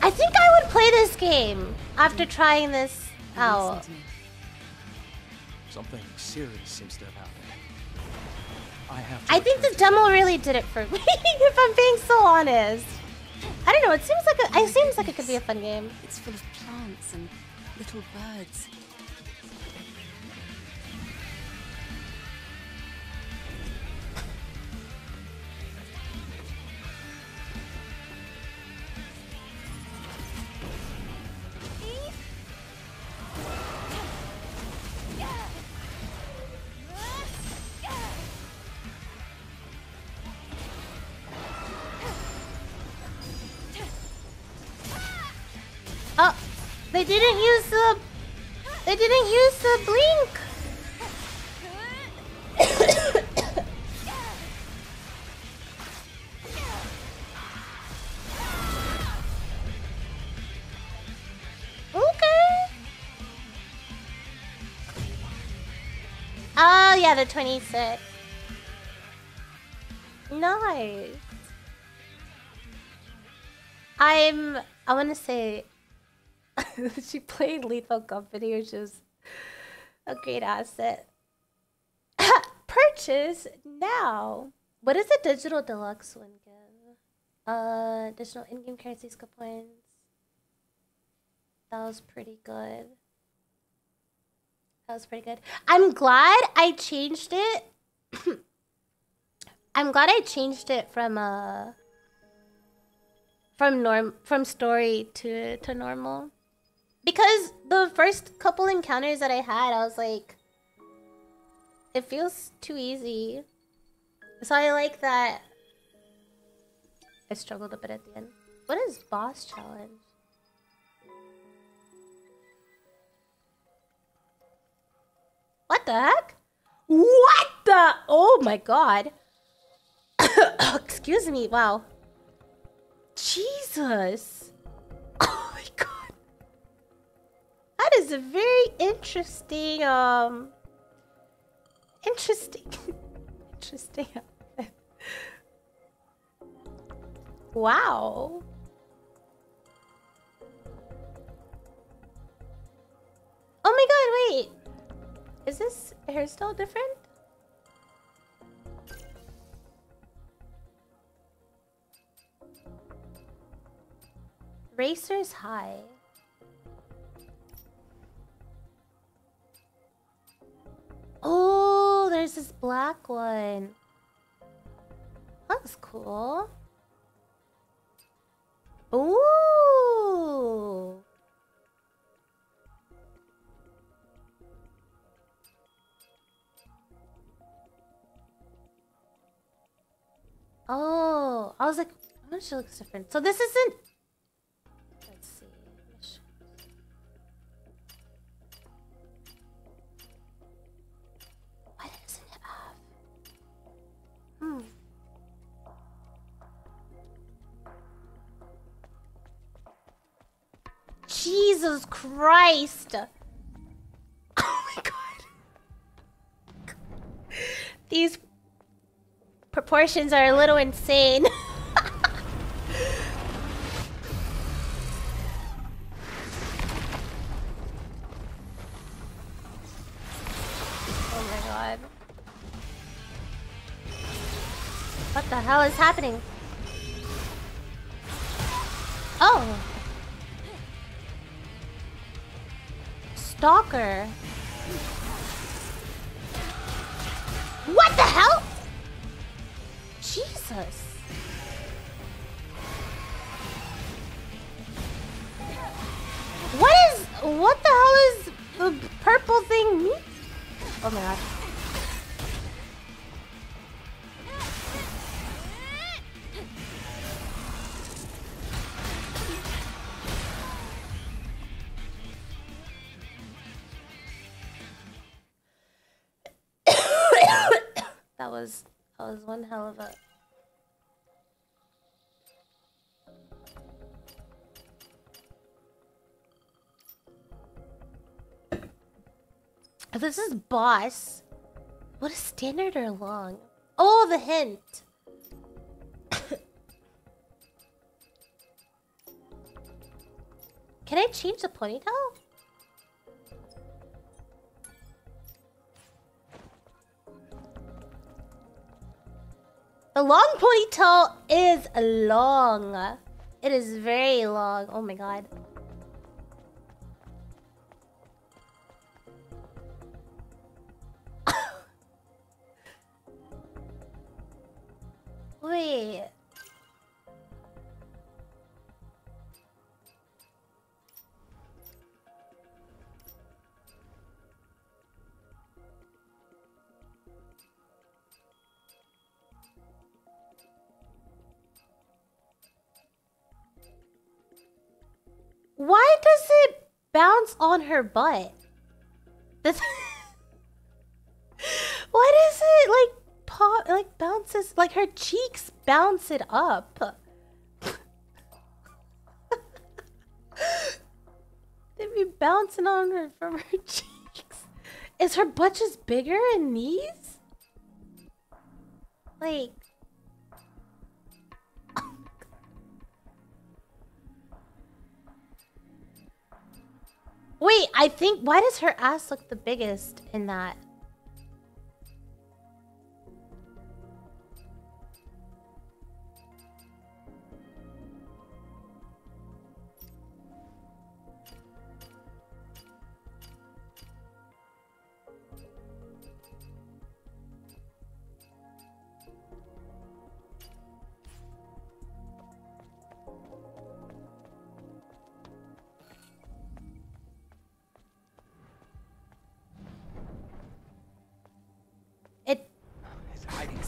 I think I would play this game after trying this out. Listen to me. Something serious seems to have happened. I have. To I think the demo really did it for me, if I'm being so honest. I don't know, it seems like a, it seems like it could be a fun game. It's full of plants and little birds. They didn't use the, they didn't use the blink. okay. Oh yeah, the 26. Nice. I'm. I want to say. she played Lethal Company, which is a great asset. Purchase now. What does the digital deluxe one give? Uh, additional in-game currency skill points. That was pretty good. That was pretty good. I'm glad I changed it. I'm glad I changed it from uh from norm from story to to normal. Because the first couple encounters that I had, I was like it feels too easy. So I like that I struggled a bit at the end. What is boss challenge? What the heck? What the? Oh my god. Excuse me. Wow. Jesus. That is a very interesting, um... Interesting. interesting. wow. Oh my god, wait. Is this hairstyle different? Racer's high. Oh, there's this black one. That's cool. Ooh. Oh, I was like, oh, she looks different. So this isn't. Jesus Christ! Oh my god. These proportions are a little insane. oh my god. What the hell is happening? Oh. Stalker. This is boss, what is standard or long? Oh, the hint. Can I change the ponytail? The long ponytail is long. It is very long. Oh my god. Her butt? This Why does it like pop like bounces like her cheeks bounce it up? They'd be bouncing on her from her cheeks. Is her butt just bigger in these? Like Wait, I think why does her ass look the biggest in that?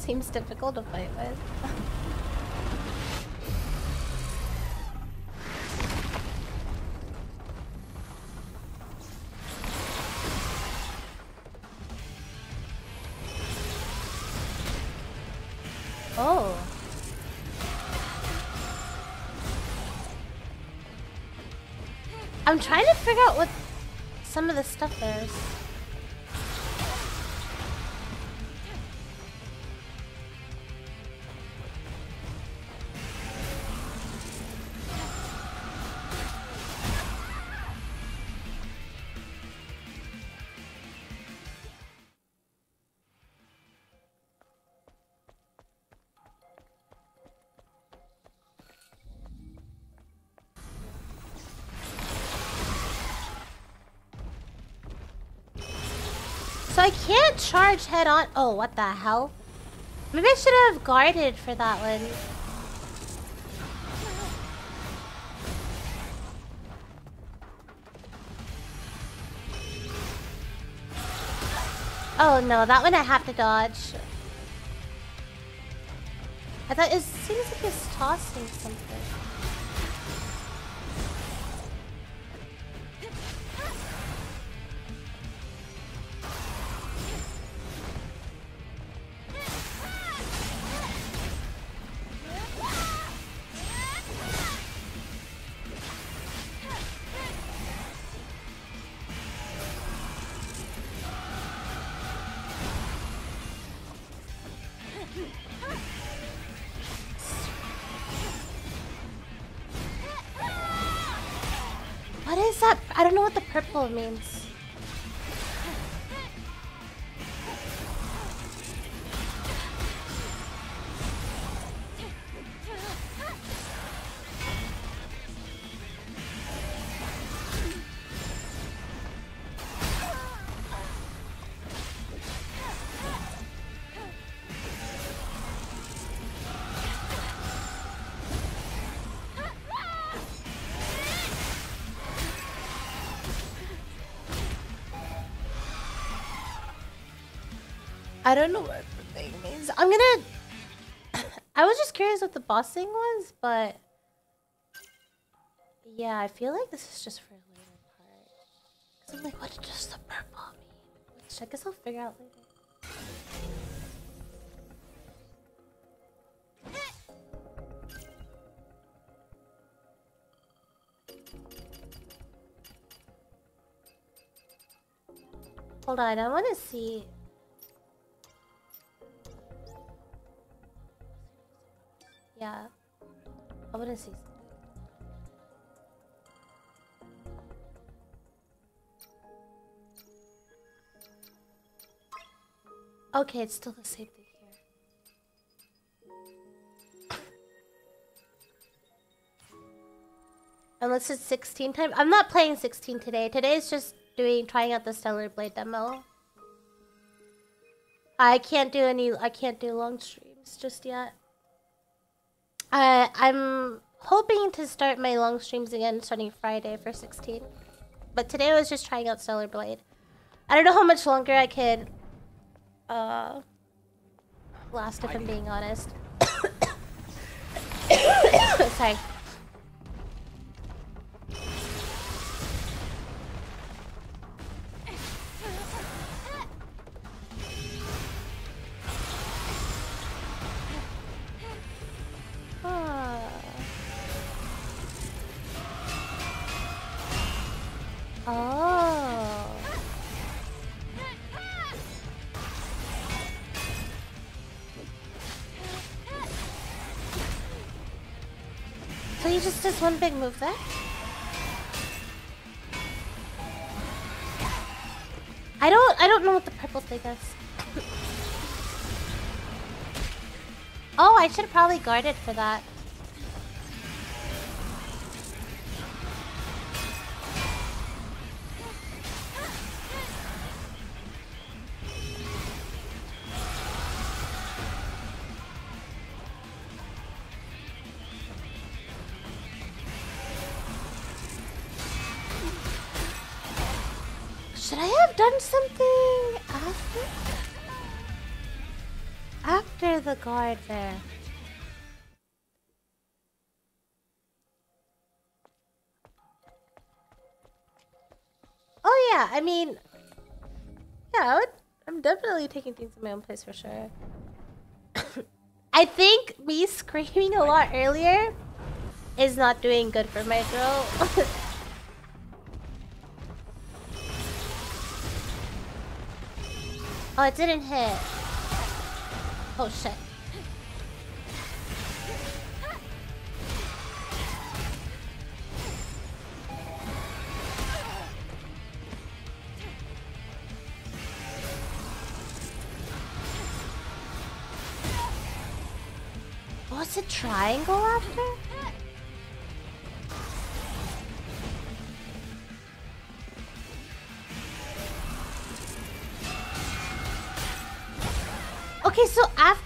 Seems difficult to fight with. Oh. I'm trying to figure out what some of the stuff is. Can't charge head on. Oh, what the hell? Maybe I should have guarded for that one. Oh no, that one I have to dodge. I thought it seems like it's tossing something. Purple means. I don't know what the thing means. I'm gonna. I was just curious what the boss thing was, but yeah, I feel like this is just for a later part. Cause I'm like, what does the purple mean? Which I guess I'll figure out later. Hold on, I want to see. Okay, it's still the same thing here. Unless it's 16 time. I'm not playing 16 today. Today is just doing trying out the Stellar Blade demo. I can't do any I can't do long streams just yet. I I'm hoping to start my long streams again starting Friday for 16. But today I was just trying out Stellar Blade. I don't know how much longer I can uh last if I'm being honest. Sorry. Just one big move there? I don't I don't know what the purple thing is. oh, I should probably guarded for that. Guard there. Oh yeah, I mean, yeah, I would, I'm definitely taking things in my own place for sure. I think me screaming a lot earlier is not doing good for my throat. Oh, it didn't hit. Oh shit. triangle after? Okay, so after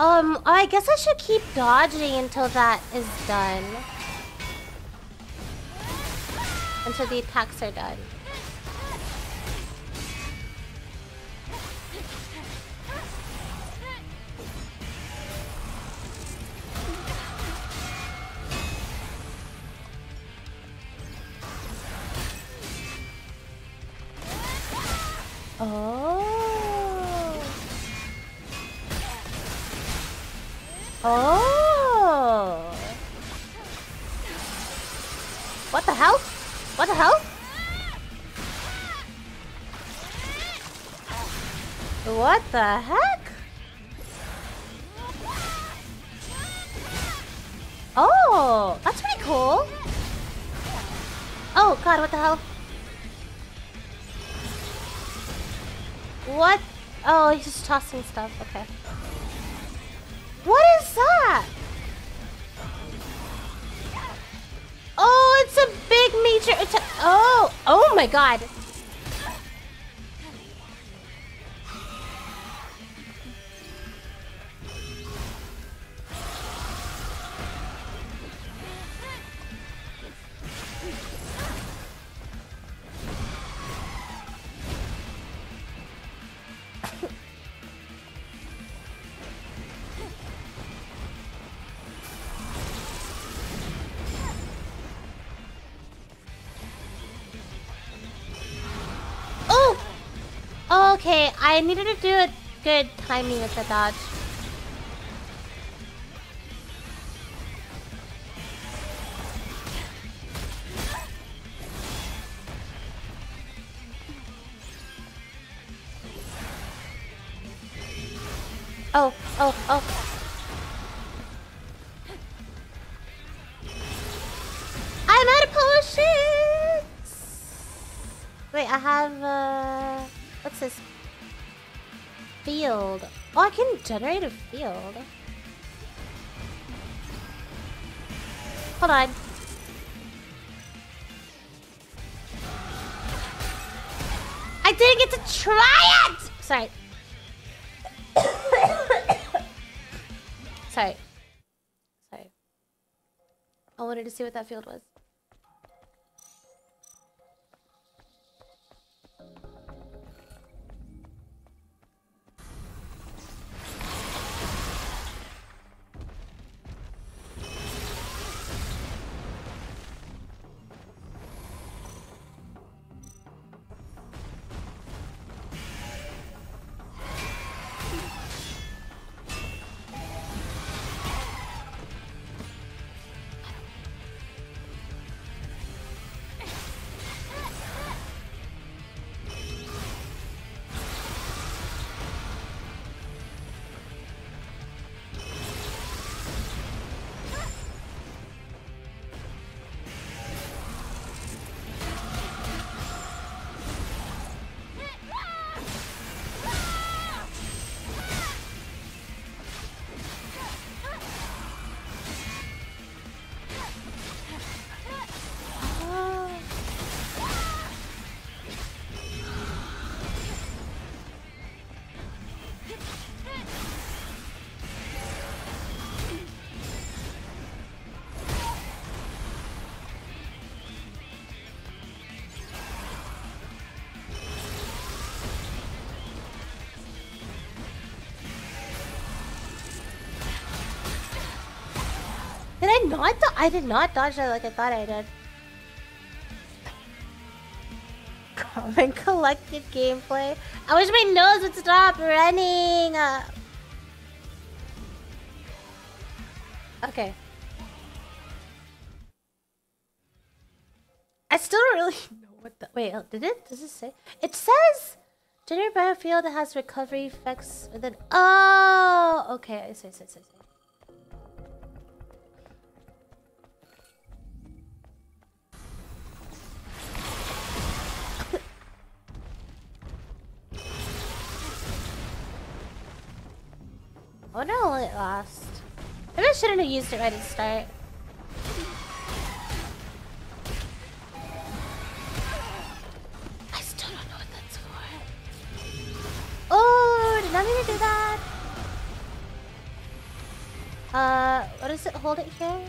Um, I guess I should keep dodging until that is done. Until the attacks are done. The heck? Oh, that's pretty cool. Oh god, what the hell? What? Oh, he's just tossing stuff. Okay. What is that? Oh, it's a big attack. Oh, oh my god. I needed to do a good timing with the dodge. Generate a field. Hold on. I didn't get to try it! Sorry. Sorry. Sorry. I wanted to see what that field was. I did not dodge that like I thought I did. Common collected gameplay. I wish my nose would stop running. Okay. I still don't really know what the wait. oh, Did it? Does it say? It says generate battlefield that has recovery effects within. Oh, okay. I see. I see. I see. Oh no, it lost. Maybe I shouldn't have used it right at the start. I still don't know what that's for. Oh, did not mean to do that. Uh, what does it hold it here?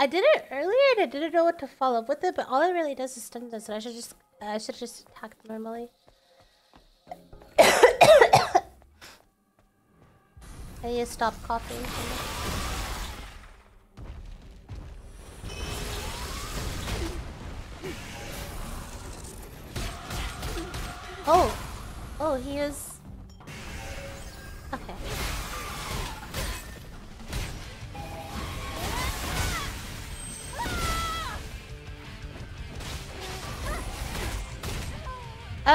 I did it earlier and I didn't know what to follow up with it, but all it really does is stun them, so I should just I should just attack normally. I need to stop coughing.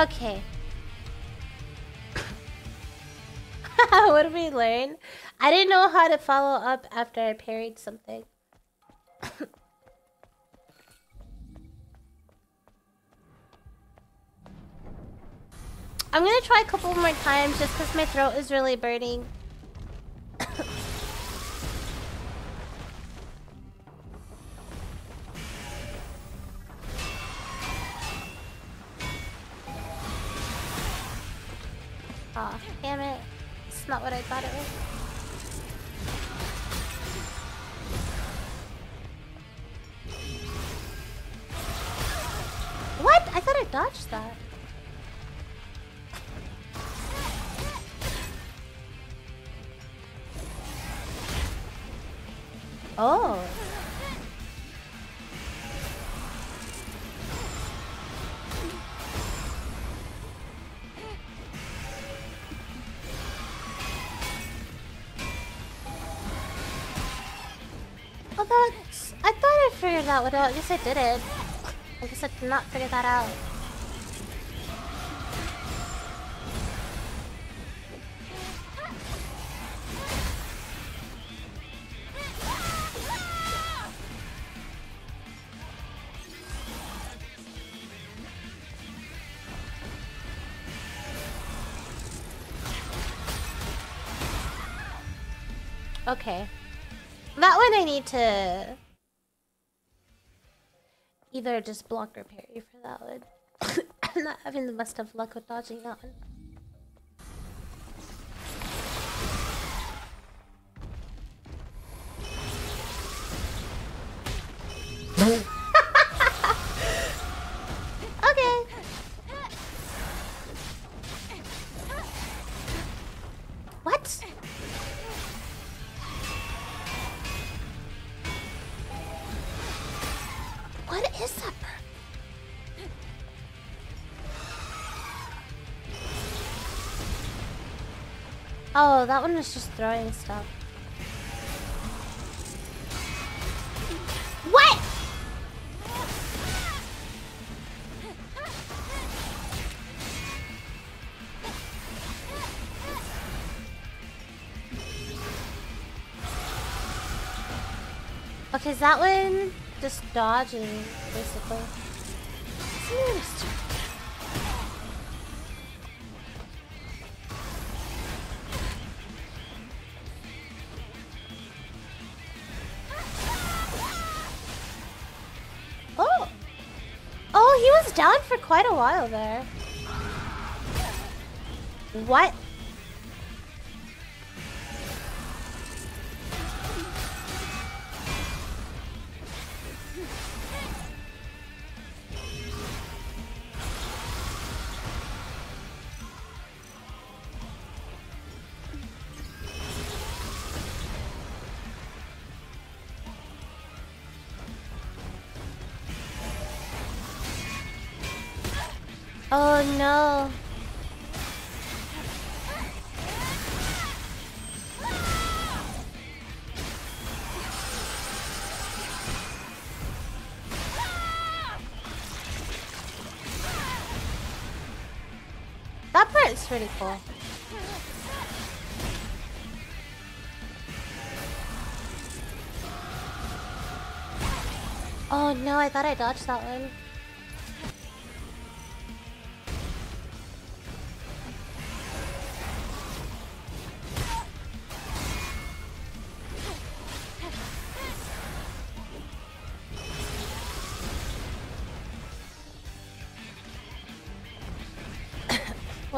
Okay. what did we learn? I didn't know how to follow up after I parried something. I'm gonna try a couple more times just because my throat is really burning. Figured that out. I guess I didn't. I guess I did not figure that out. Okay. That one I need to either just block or parry for that one. I'm not having the best of luck with dodging that one. Oh, that one was just throwing stuff. What? Okay, is that one just dodging, basically? Down for quite a while there. What? That part is pretty cool. Oh no, I thought I dodged that one.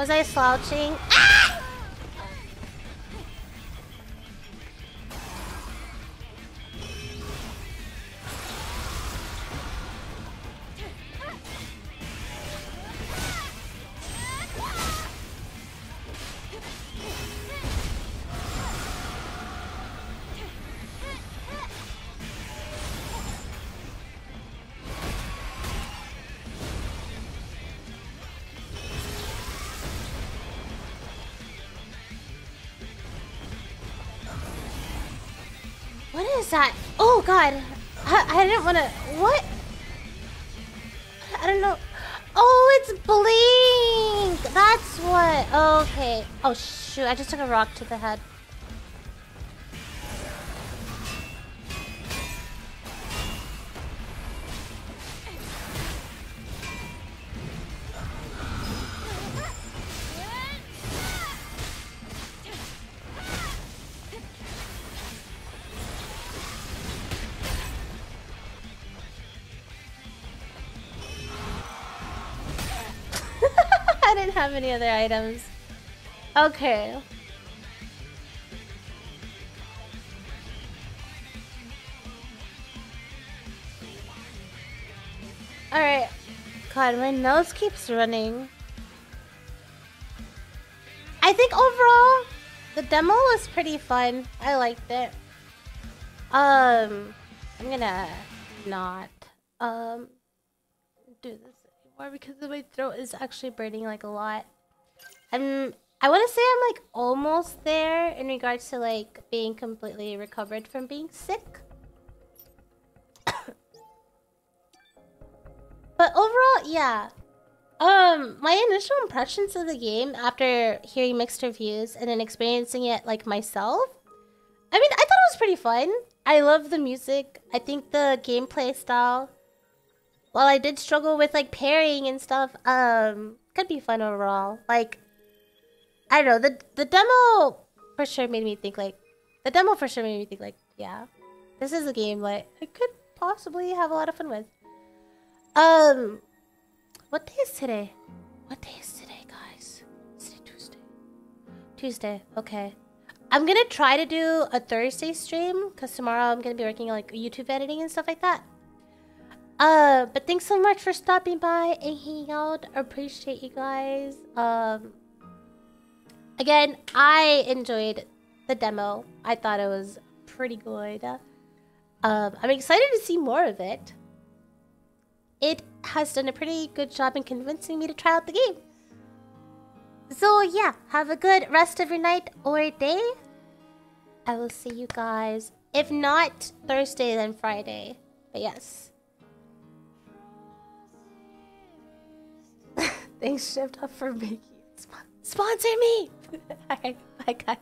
Was I slouching? God. I, I didn't want to. What? I don't know. Oh, it's Blink! That's what. Okay. Oh shoot, I just took a rock to the head. I any other items. Okay. Alright. God, my nose keeps running. I think overall, the demo was pretty fun. I liked it. Um, I'm gonna not um because my throat is actually burning like a lot. I'm I want to say I'm like almost there in regards to like being completely recovered from being sick. but overall, yeah. Um, my initial impressions of the game after hearing mixed reviews and then experiencing it like myself, I mean, I thought it was pretty fun. I love the music. I think the gameplay style, while I did struggle with like pairing and stuff, um, could be fun overall. Like, I don't know the the demo for sure made me think like the demo for sure made me think like yeah, this is a game like I could possibly have a lot of fun with. Um, what day is today? What day is today, guys? Is today Tuesday? Tuesday. Okay. I'm gonna try to do a Thursday stream because tomorrow I'm gonna be working like YouTube editing and stuff like that. Uh, but thanks so much for stopping by and hanging out. Appreciate you guys. Um, again, I enjoyed the demo. I thought it was pretty good. Um, I'm excited to see more of it. It has done a pretty good job in convincing me to try out the game. So yeah, have a good rest of your night or day. I will see you guys, if not Thursday, then Friday. But yes. Thanks, Shift Up, for making it. Sponsor me! Alright, bye guys.